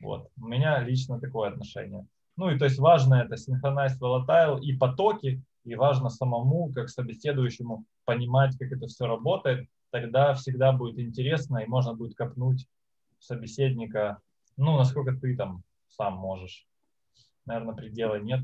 S2: Вот. У меня лично такое отношение. Ну и то есть важно это синхронайз volatile и потоки, и важно самому, как собеседующему, понимать, как это все работает. Тогда всегда будет интересно, и можно будет копнуть собеседника, ну, насколько ты там сам можешь. Наверное, предела нет.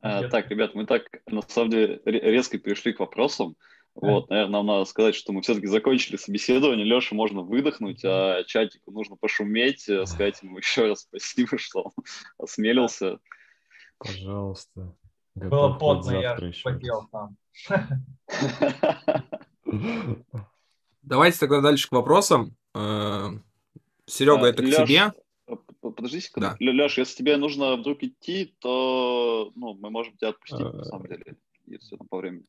S1: А, так, ребят, мы так, на самом деле, резко перешли к вопросам. Вот, наверное, нам надо сказать, что мы все-таки закончили собеседование. Леша, можно выдохнуть, а чатику нужно пошуметь, э, сказать ему еще раз спасибо, что он осмелился.
S3: Пожалуйста.
S2: Было потно, я потел там.
S4: Давайте тогда дальше к вопросам. Э, Серега, это к тебе.
S1: Э, подожди секунду. Да. Леш, если тебе нужно вдруг идти, то ну, мы можем тебя отпустить, на самом деле, если там по времени.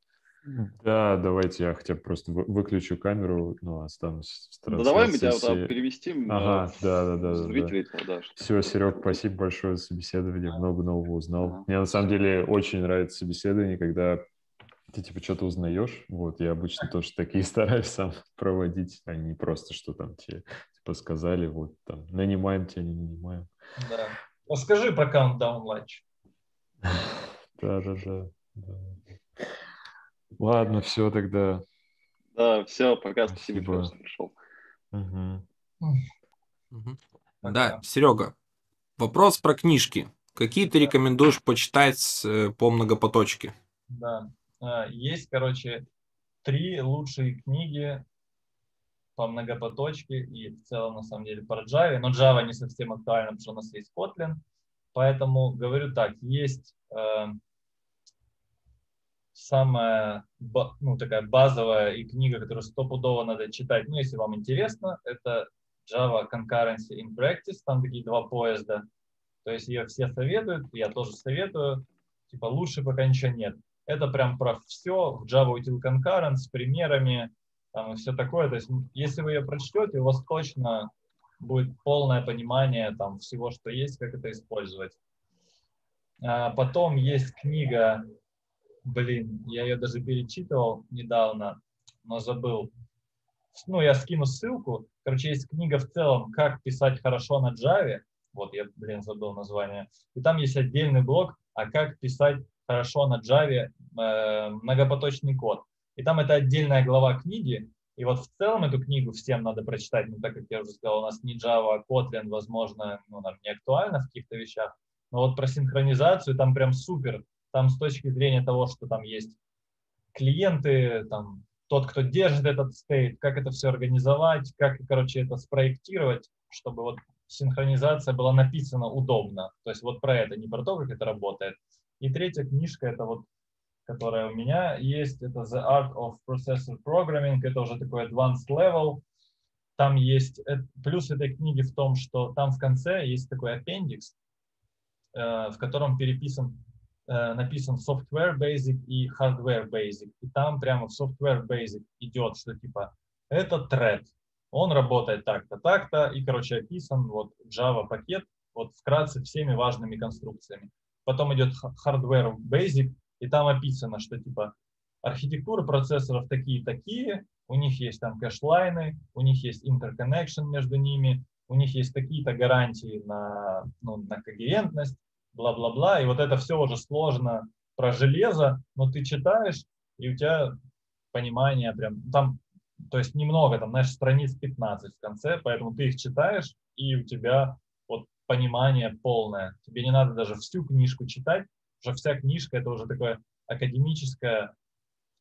S3: Да, давайте я хотя бы просто выключу камеру, ну, останусь
S1: в Да давай мы тебя вот, переместим.
S3: Ага, да, да, да.
S1: Зрителей да,
S3: да. Все, Серег, спасибо большое за собеседование, много нового узнал. Ага. Мне на самом деле очень нравится собеседование, когда ты типа что-то узнаешь. Вот, я обычно тоже такие стараюсь сам проводить, а не просто, что там тебе типа сказали, вот там, нанимаем тебя, не нанимаем.
S2: Да. Расскажи про Countdown Lunch.
S3: Да, да, да. Ладно, все тогда.
S1: Да, все, пока, спасибо, что пришел.
S3: Угу.
S4: Угу. Да, Серега, вопрос про книжки. Какие ты рекомендуешь почитать э, по многопоточке?
S2: Да, а, есть, короче, три лучшие книги по многопоточке и в целом, на самом деле, по Java. Но Java не совсем актуальна, потому что у нас есть Kotlin. Поэтому говорю так, есть э, самая ну, такая базовая и книга, которую стопудово надо читать, ну, если вам интересно, это Java Concurrency in Practice, там такие два поезда, то есть ее все советуют, я тоже советую, типа лучше пока ничего нет. Это прям про все в Java Util Concurrent с примерами там, и все такое. То есть если вы ее прочтете, у вас точно будет полное понимание там всего, что есть, как это использовать. А потом есть книга Блин, я ее даже перечитывал недавно, но забыл. Ну, я скину ссылку. Короче, есть книга в целом «Как писать хорошо на Java». Вот, я, блин, забыл название. И там есть отдельный блок «А как писать хорошо на Java э, многопоточный код». И там это отдельная глава книги. И вот в целом эту книгу всем надо прочитать, ну, так как я уже сказал, у нас не Java, а Kotlin, возможно, ну, нам не актуально в каких-то вещах. Но вот про синхронизацию там прям супер там с точки зрения того, что там есть клиенты, там тот, кто держит этот стейт, как это все организовать, как, короче, это спроектировать, чтобы вот синхронизация была написана удобно. То есть вот про это, не про то, как это работает. И третья книжка – это вот которая у меня есть, это The Art of Processor Programming, это уже такой advanced level. Там есть, плюс этой книги в том, что там в конце есть такой аппендикс, в котором переписан Э, написан Software Basic и Hardware Basic. И там прямо в Software Basic идет, что типа это thread, он работает так-то, так-то, и, короче, описан вот Java пакет, вот вкратце всеми важными конструкциями. Потом идет Hardware Basic, и там описано, что типа архитектуры процессоров такие-такие, у них есть там кэшлайны, у них есть interconnection между ними, у них есть какие-то гарантии на, ну, на когерентность, бла-бла-бла, и вот это все уже сложно про железо, но ты читаешь, и у тебя понимание прям, там, то есть немного, там, знаешь, страниц 15 в конце, поэтому ты их читаешь, и у тебя вот понимание полное. Тебе не надо даже всю книжку читать, уже вся книжка это уже такое академическая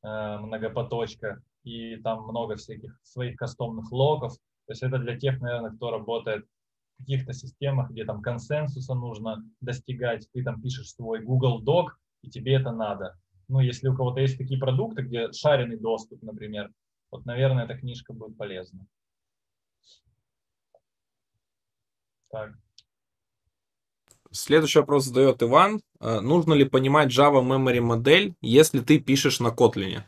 S2: э, многопоточка, и там много всяких своих кастомных локов. То есть это для тех, наверное, кто работает каких-то системах, где там консенсуса нужно достигать, ты там пишешь свой Google Doc, и тебе это надо. Ну, если у кого-то есть такие продукты, где шаренный доступ, например, вот, наверное, эта книжка будет полезна.
S4: Так. Следующий вопрос задает Иван. Э, нужно ли понимать Java Memory модель, если ты пишешь на Kotlin?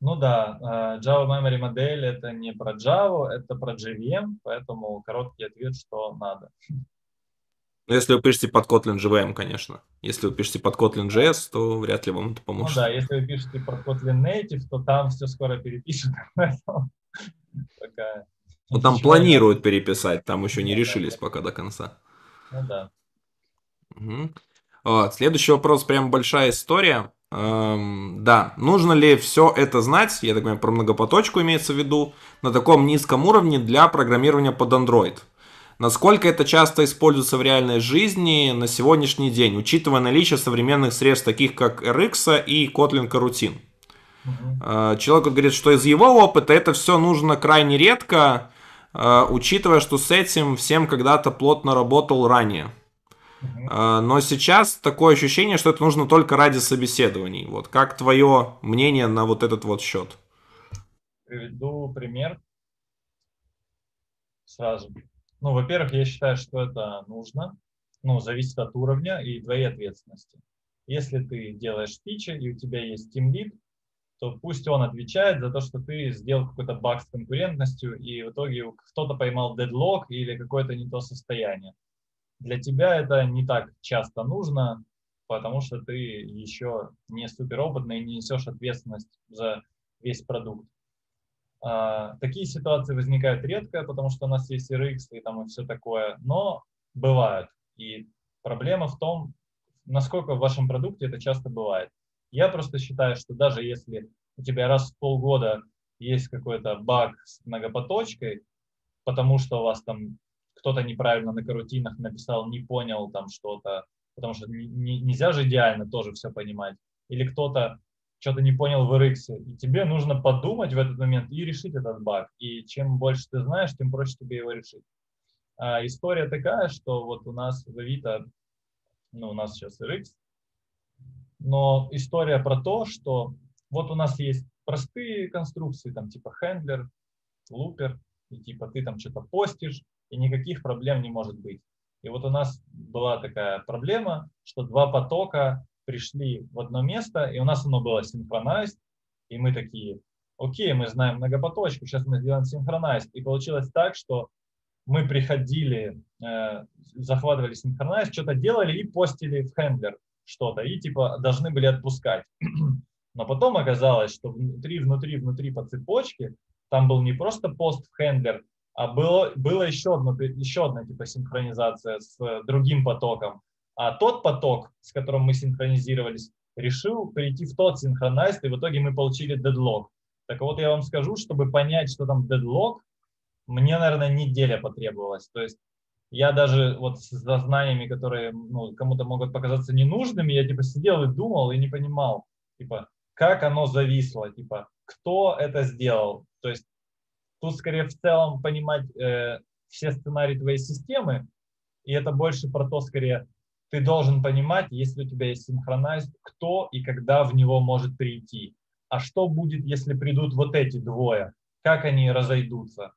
S2: Ну да, э, Java Memory модель это не про Java, это про JVM, поэтому короткий ответ, что надо.
S4: Ну, если вы пишете под Kotlin JVM, конечно. Если вы пишете под Kotlin JS, то вряд ли вам это поможет.
S2: Ну да, если вы пишете под Kotlin Native, то там все скоро перепишут.
S4: Ну там планируют переписать, там еще не решились пока до конца.
S2: Ну да.
S4: Угу. Следующий вопрос, прям большая история. Эм, да, нужно ли все это знать, я так понимаю, про многопоточку имеется в виду, на таком низком уровне для программирования под Android? Насколько это часто используется в реальной жизни на сегодняшний день, учитывая наличие современных средств, таких как RX и Kotlin Coroutine? Uh-huh. Человек говорит, что из его опыта это все нужно крайне редко, э, учитывая, что с этим всем когда-то плотно работал ранее. А, но сейчас такое ощущение, что это нужно только ради собеседований. Вот как твое мнение на вот этот вот счет?
S2: Приведу пример сразу. Ну, во-первых, я считаю, что это нужно. Ну, зависит от уровня и твоей ответственности. Если ты делаешь фичи и у тебя есть Team Lead, то пусть он отвечает за то, что ты сделал какой-то баг с конкурентностью, и в итоге кто-то поймал дедлог или какое-то не то состояние. Для тебя это не так часто нужно, потому что ты еще не суперопытный и не несешь ответственность за весь продукт. А, такие ситуации возникают редко, потому что у нас есть RX и там и все такое, но бывают. И проблема в том, насколько в вашем продукте это часто бывает. Я просто считаю, что даже если у тебя раз в полгода есть какой-то баг с многопоточкой, потому что у вас там кто-то неправильно на карутинах написал, не понял там что-то, потому что не, не, нельзя же идеально тоже все понимать. Или кто-то что-то не понял в RX, и тебе нужно подумать в этот момент и решить этот баг. И чем больше ты знаешь, тем проще тебе его решить. А история такая, что вот у нас в Авито, ну, у нас сейчас RX, но история про то, что вот у нас есть простые конструкции, там типа хендлер, лупер, и типа ты там что-то постишь, и никаких проблем не может быть. И вот у нас была такая проблема, что два потока пришли в одно место, и у нас оно было синхронайз, и мы такие, окей, мы знаем многопоточку, сейчас мы сделаем синхронайз. И получилось так, что мы приходили, э, захватывали синхронайз, что-то делали и постили в хендлер что-то, и типа должны были отпускать. Но потом оказалось, что внутри, внутри, внутри по цепочке там был не просто пост в хендлер, было, было еще, одно, еще одна типа синхронизация с э, другим потоком. А тот поток, с которым мы синхронизировались, решил перейти в тот синхронайз, и в итоге мы получили дедлог. Так вот, я вам скажу, чтобы понять, что там дедлог, мне, наверное, неделя потребовалась. То есть я даже вот с знаниями, которые ну, кому-то могут показаться ненужными, я типа сидел и думал и не понимал, типа, как оно зависло, типа, кто это сделал. То есть Тут скорее в целом понимать э, все сценарии твоей системы, и это больше про то, скорее, ты должен понимать, если у тебя есть синхронайз, кто и когда в него может прийти. А что будет, если придут вот эти двое? Как они разойдутся?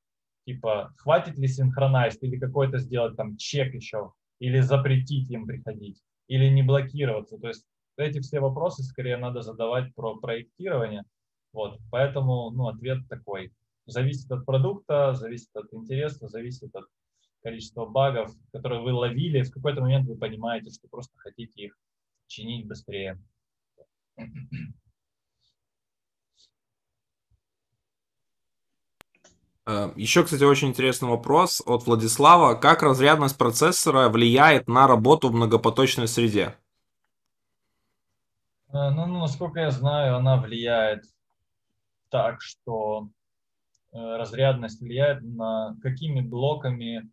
S2: Типа, хватит ли синхронайз или какой-то сделать там чек еще? Или запретить им приходить? Или не блокироваться? То есть эти все вопросы скорее надо задавать про проектирование. Вот, поэтому ну, ответ такой. Зависит от продукта, зависит от интереса, зависит от количества багов, которые вы ловили. В какой-то момент вы понимаете, что просто хотите их чинить быстрее.
S4: Э, Еще, кстати, очень интересный вопрос от Владислава. Как разрядность процессора влияет на работу в многопоточной среде?
S2: Э, ну, ну, насколько я знаю, она влияет так, что разрядность влияет на какими блоками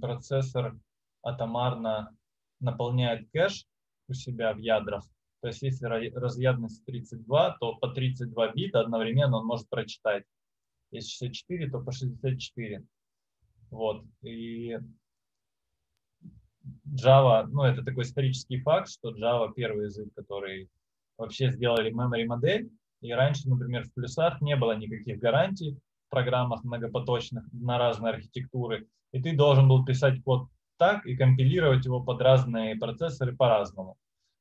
S2: процессор атомарно наполняет кэш у себя в ядрах. То есть если разрядность 32, то по 32 бита одновременно он может прочитать если 64, то по 64. Вот. И Java, ну, это такой исторический факт, что Java первый язык, который вообще сделали memory модель. И раньше, например, в плюсах не было никаких гарантий в программах многопоточных на разные архитектуры. И ты должен был писать код так и компилировать его под разные процессоры по-разному.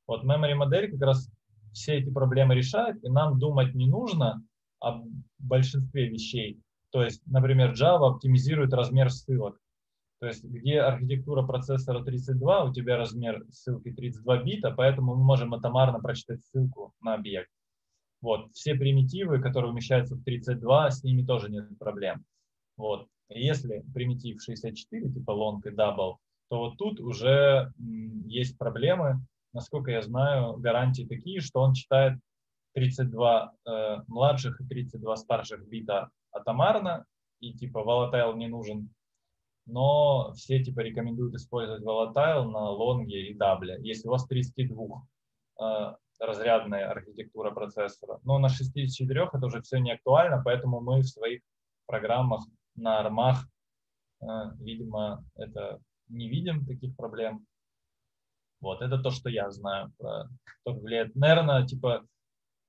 S2: Вот memory модель как раз все эти проблемы решает, и нам думать не нужно, о большинстве вещей. То есть, например, Java оптимизирует размер ссылок. То есть, где архитектура процессора 32, у тебя размер ссылки 32 бита, поэтому мы можем атомарно прочитать ссылку на объект. Вот. Все примитивы, которые умещаются в 32, с ними тоже нет проблем. Вот. Если примитив 64, типа long и double, то вот тут уже есть проблемы. Насколько я знаю, гарантии такие, что он читает 32 э, младших и 32 старших бита атомарно, и типа volatile не нужен. Но все типа рекомендуют использовать volatile на лонге и дабле, если у вас 32 э, разрядная архитектура процессора. Но на 64 это уже все не актуально, поэтому мы в своих программах на армах, э, видимо, это не видим таких проблем. Вот, это то, что я знаю про то, как влияет. Наверное, типа,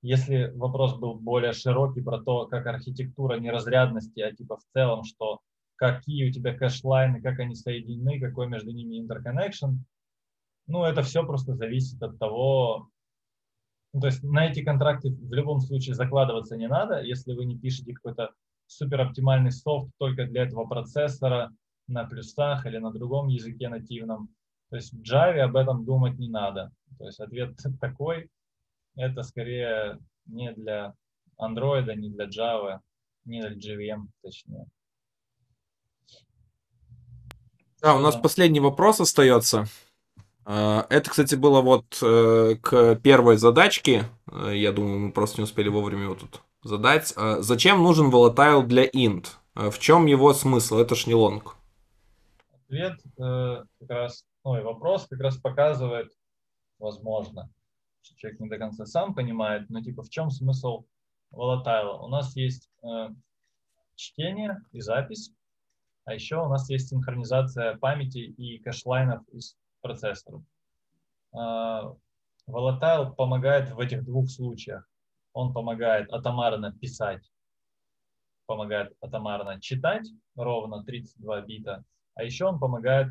S2: если вопрос был более широкий про то, как архитектура не разрядности, а типа в целом, что какие у тебя кэшлайны, как они соединены, какой между ними интерконнекшн, ну, это все просто зависит от того, ну, то есть на эти контракты в любом случае закладываться не надо, если вы не пишете какой-то супер оптимальный софт только для этого процессора на плюсах или на другом языке нативном. То есть в Java об этом думать не надо. То есть ответ такой, это скорее не для Android, не для Java, не для JVM, точнее.
S4: Да, у нас да. последний вопрос остается. А, это, кстати, было вот э, к первой задачке. Э, я думаю, мы просто не успели вовремя его тут задать. А, зачем нужен volatile для int? А, в чем его смысл? Это ж не лонг.
S2: Ответ э, как раз, ну и вопрос как раз показывает, возможно, человек не до конца сам понимает, но типа в чем смысл volatile? У нас есть чтение и запись, а еще у нас есть синхронизация памяти и cache line ов из процессора. Э, volatile помогает в этих двух случаях. Он помогает атомарно писать, помогает атомарно читать ровно 32 бита, а еще он помогает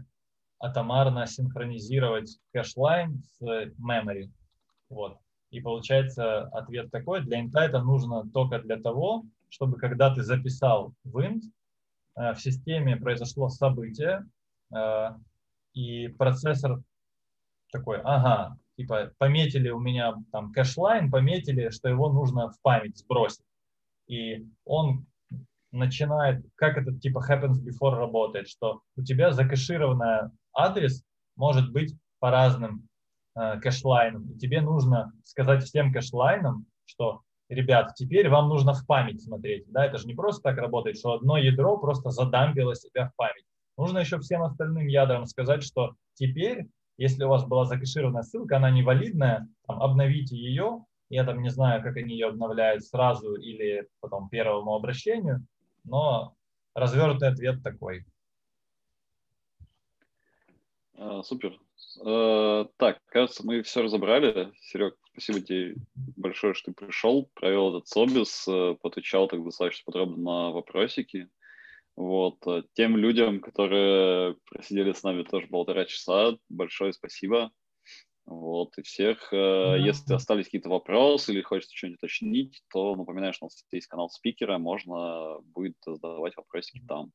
S2: атомарно синхронизировать cache line с memory, вот. И получается ответ такой, для инта это нужно только для того, чтобы когда ты записал в int, э, в системе произошло событие, э, и процессор такой, ага, типа пометили у меня там cache line, пометили, что его нужно в память сбросить. И он начинает, как это типа happens before работает, что у тебя закэшированный адрес может быть по разным э, cache line ом. И тебе нужно сказать всем cache line ам, что, ребят, теперь вам нужно в память смотреть. Да, это же не просто так работает, что одно ядро просто задампило себя в память. Нужно еще всем остальным ядрам сказать, что теперь, если у вас была закэшированная ссылка, она невалидная, там, обновите ее. Я там не знаю, как они ее обновляют сразу или потом первому обращению, но развернутый ответ такой.
S1: А, супер. Э, так, кажется, мы все разобрали. Серег, спасибо тебе большое, что ты пришел, провел этот собес, э, отвечал так достаточно подробно на вопросики. Вот. Э, тем людям, которые просидели с нами тоже полтора часа, большое спасибо. Вот, и всех, э, если остались какие-то вопросы или хочется что-нибудь уточнить, то напоминаю, что у нас есть канал спикера, можно будет задавать вопросики там.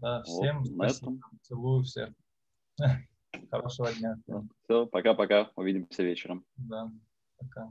S2: Да, всем вот, спасибо. этом. Целую всех. Хорошего дня.
S1: Все, пока-пока. Увидимся вечером.
S2: Да, пока.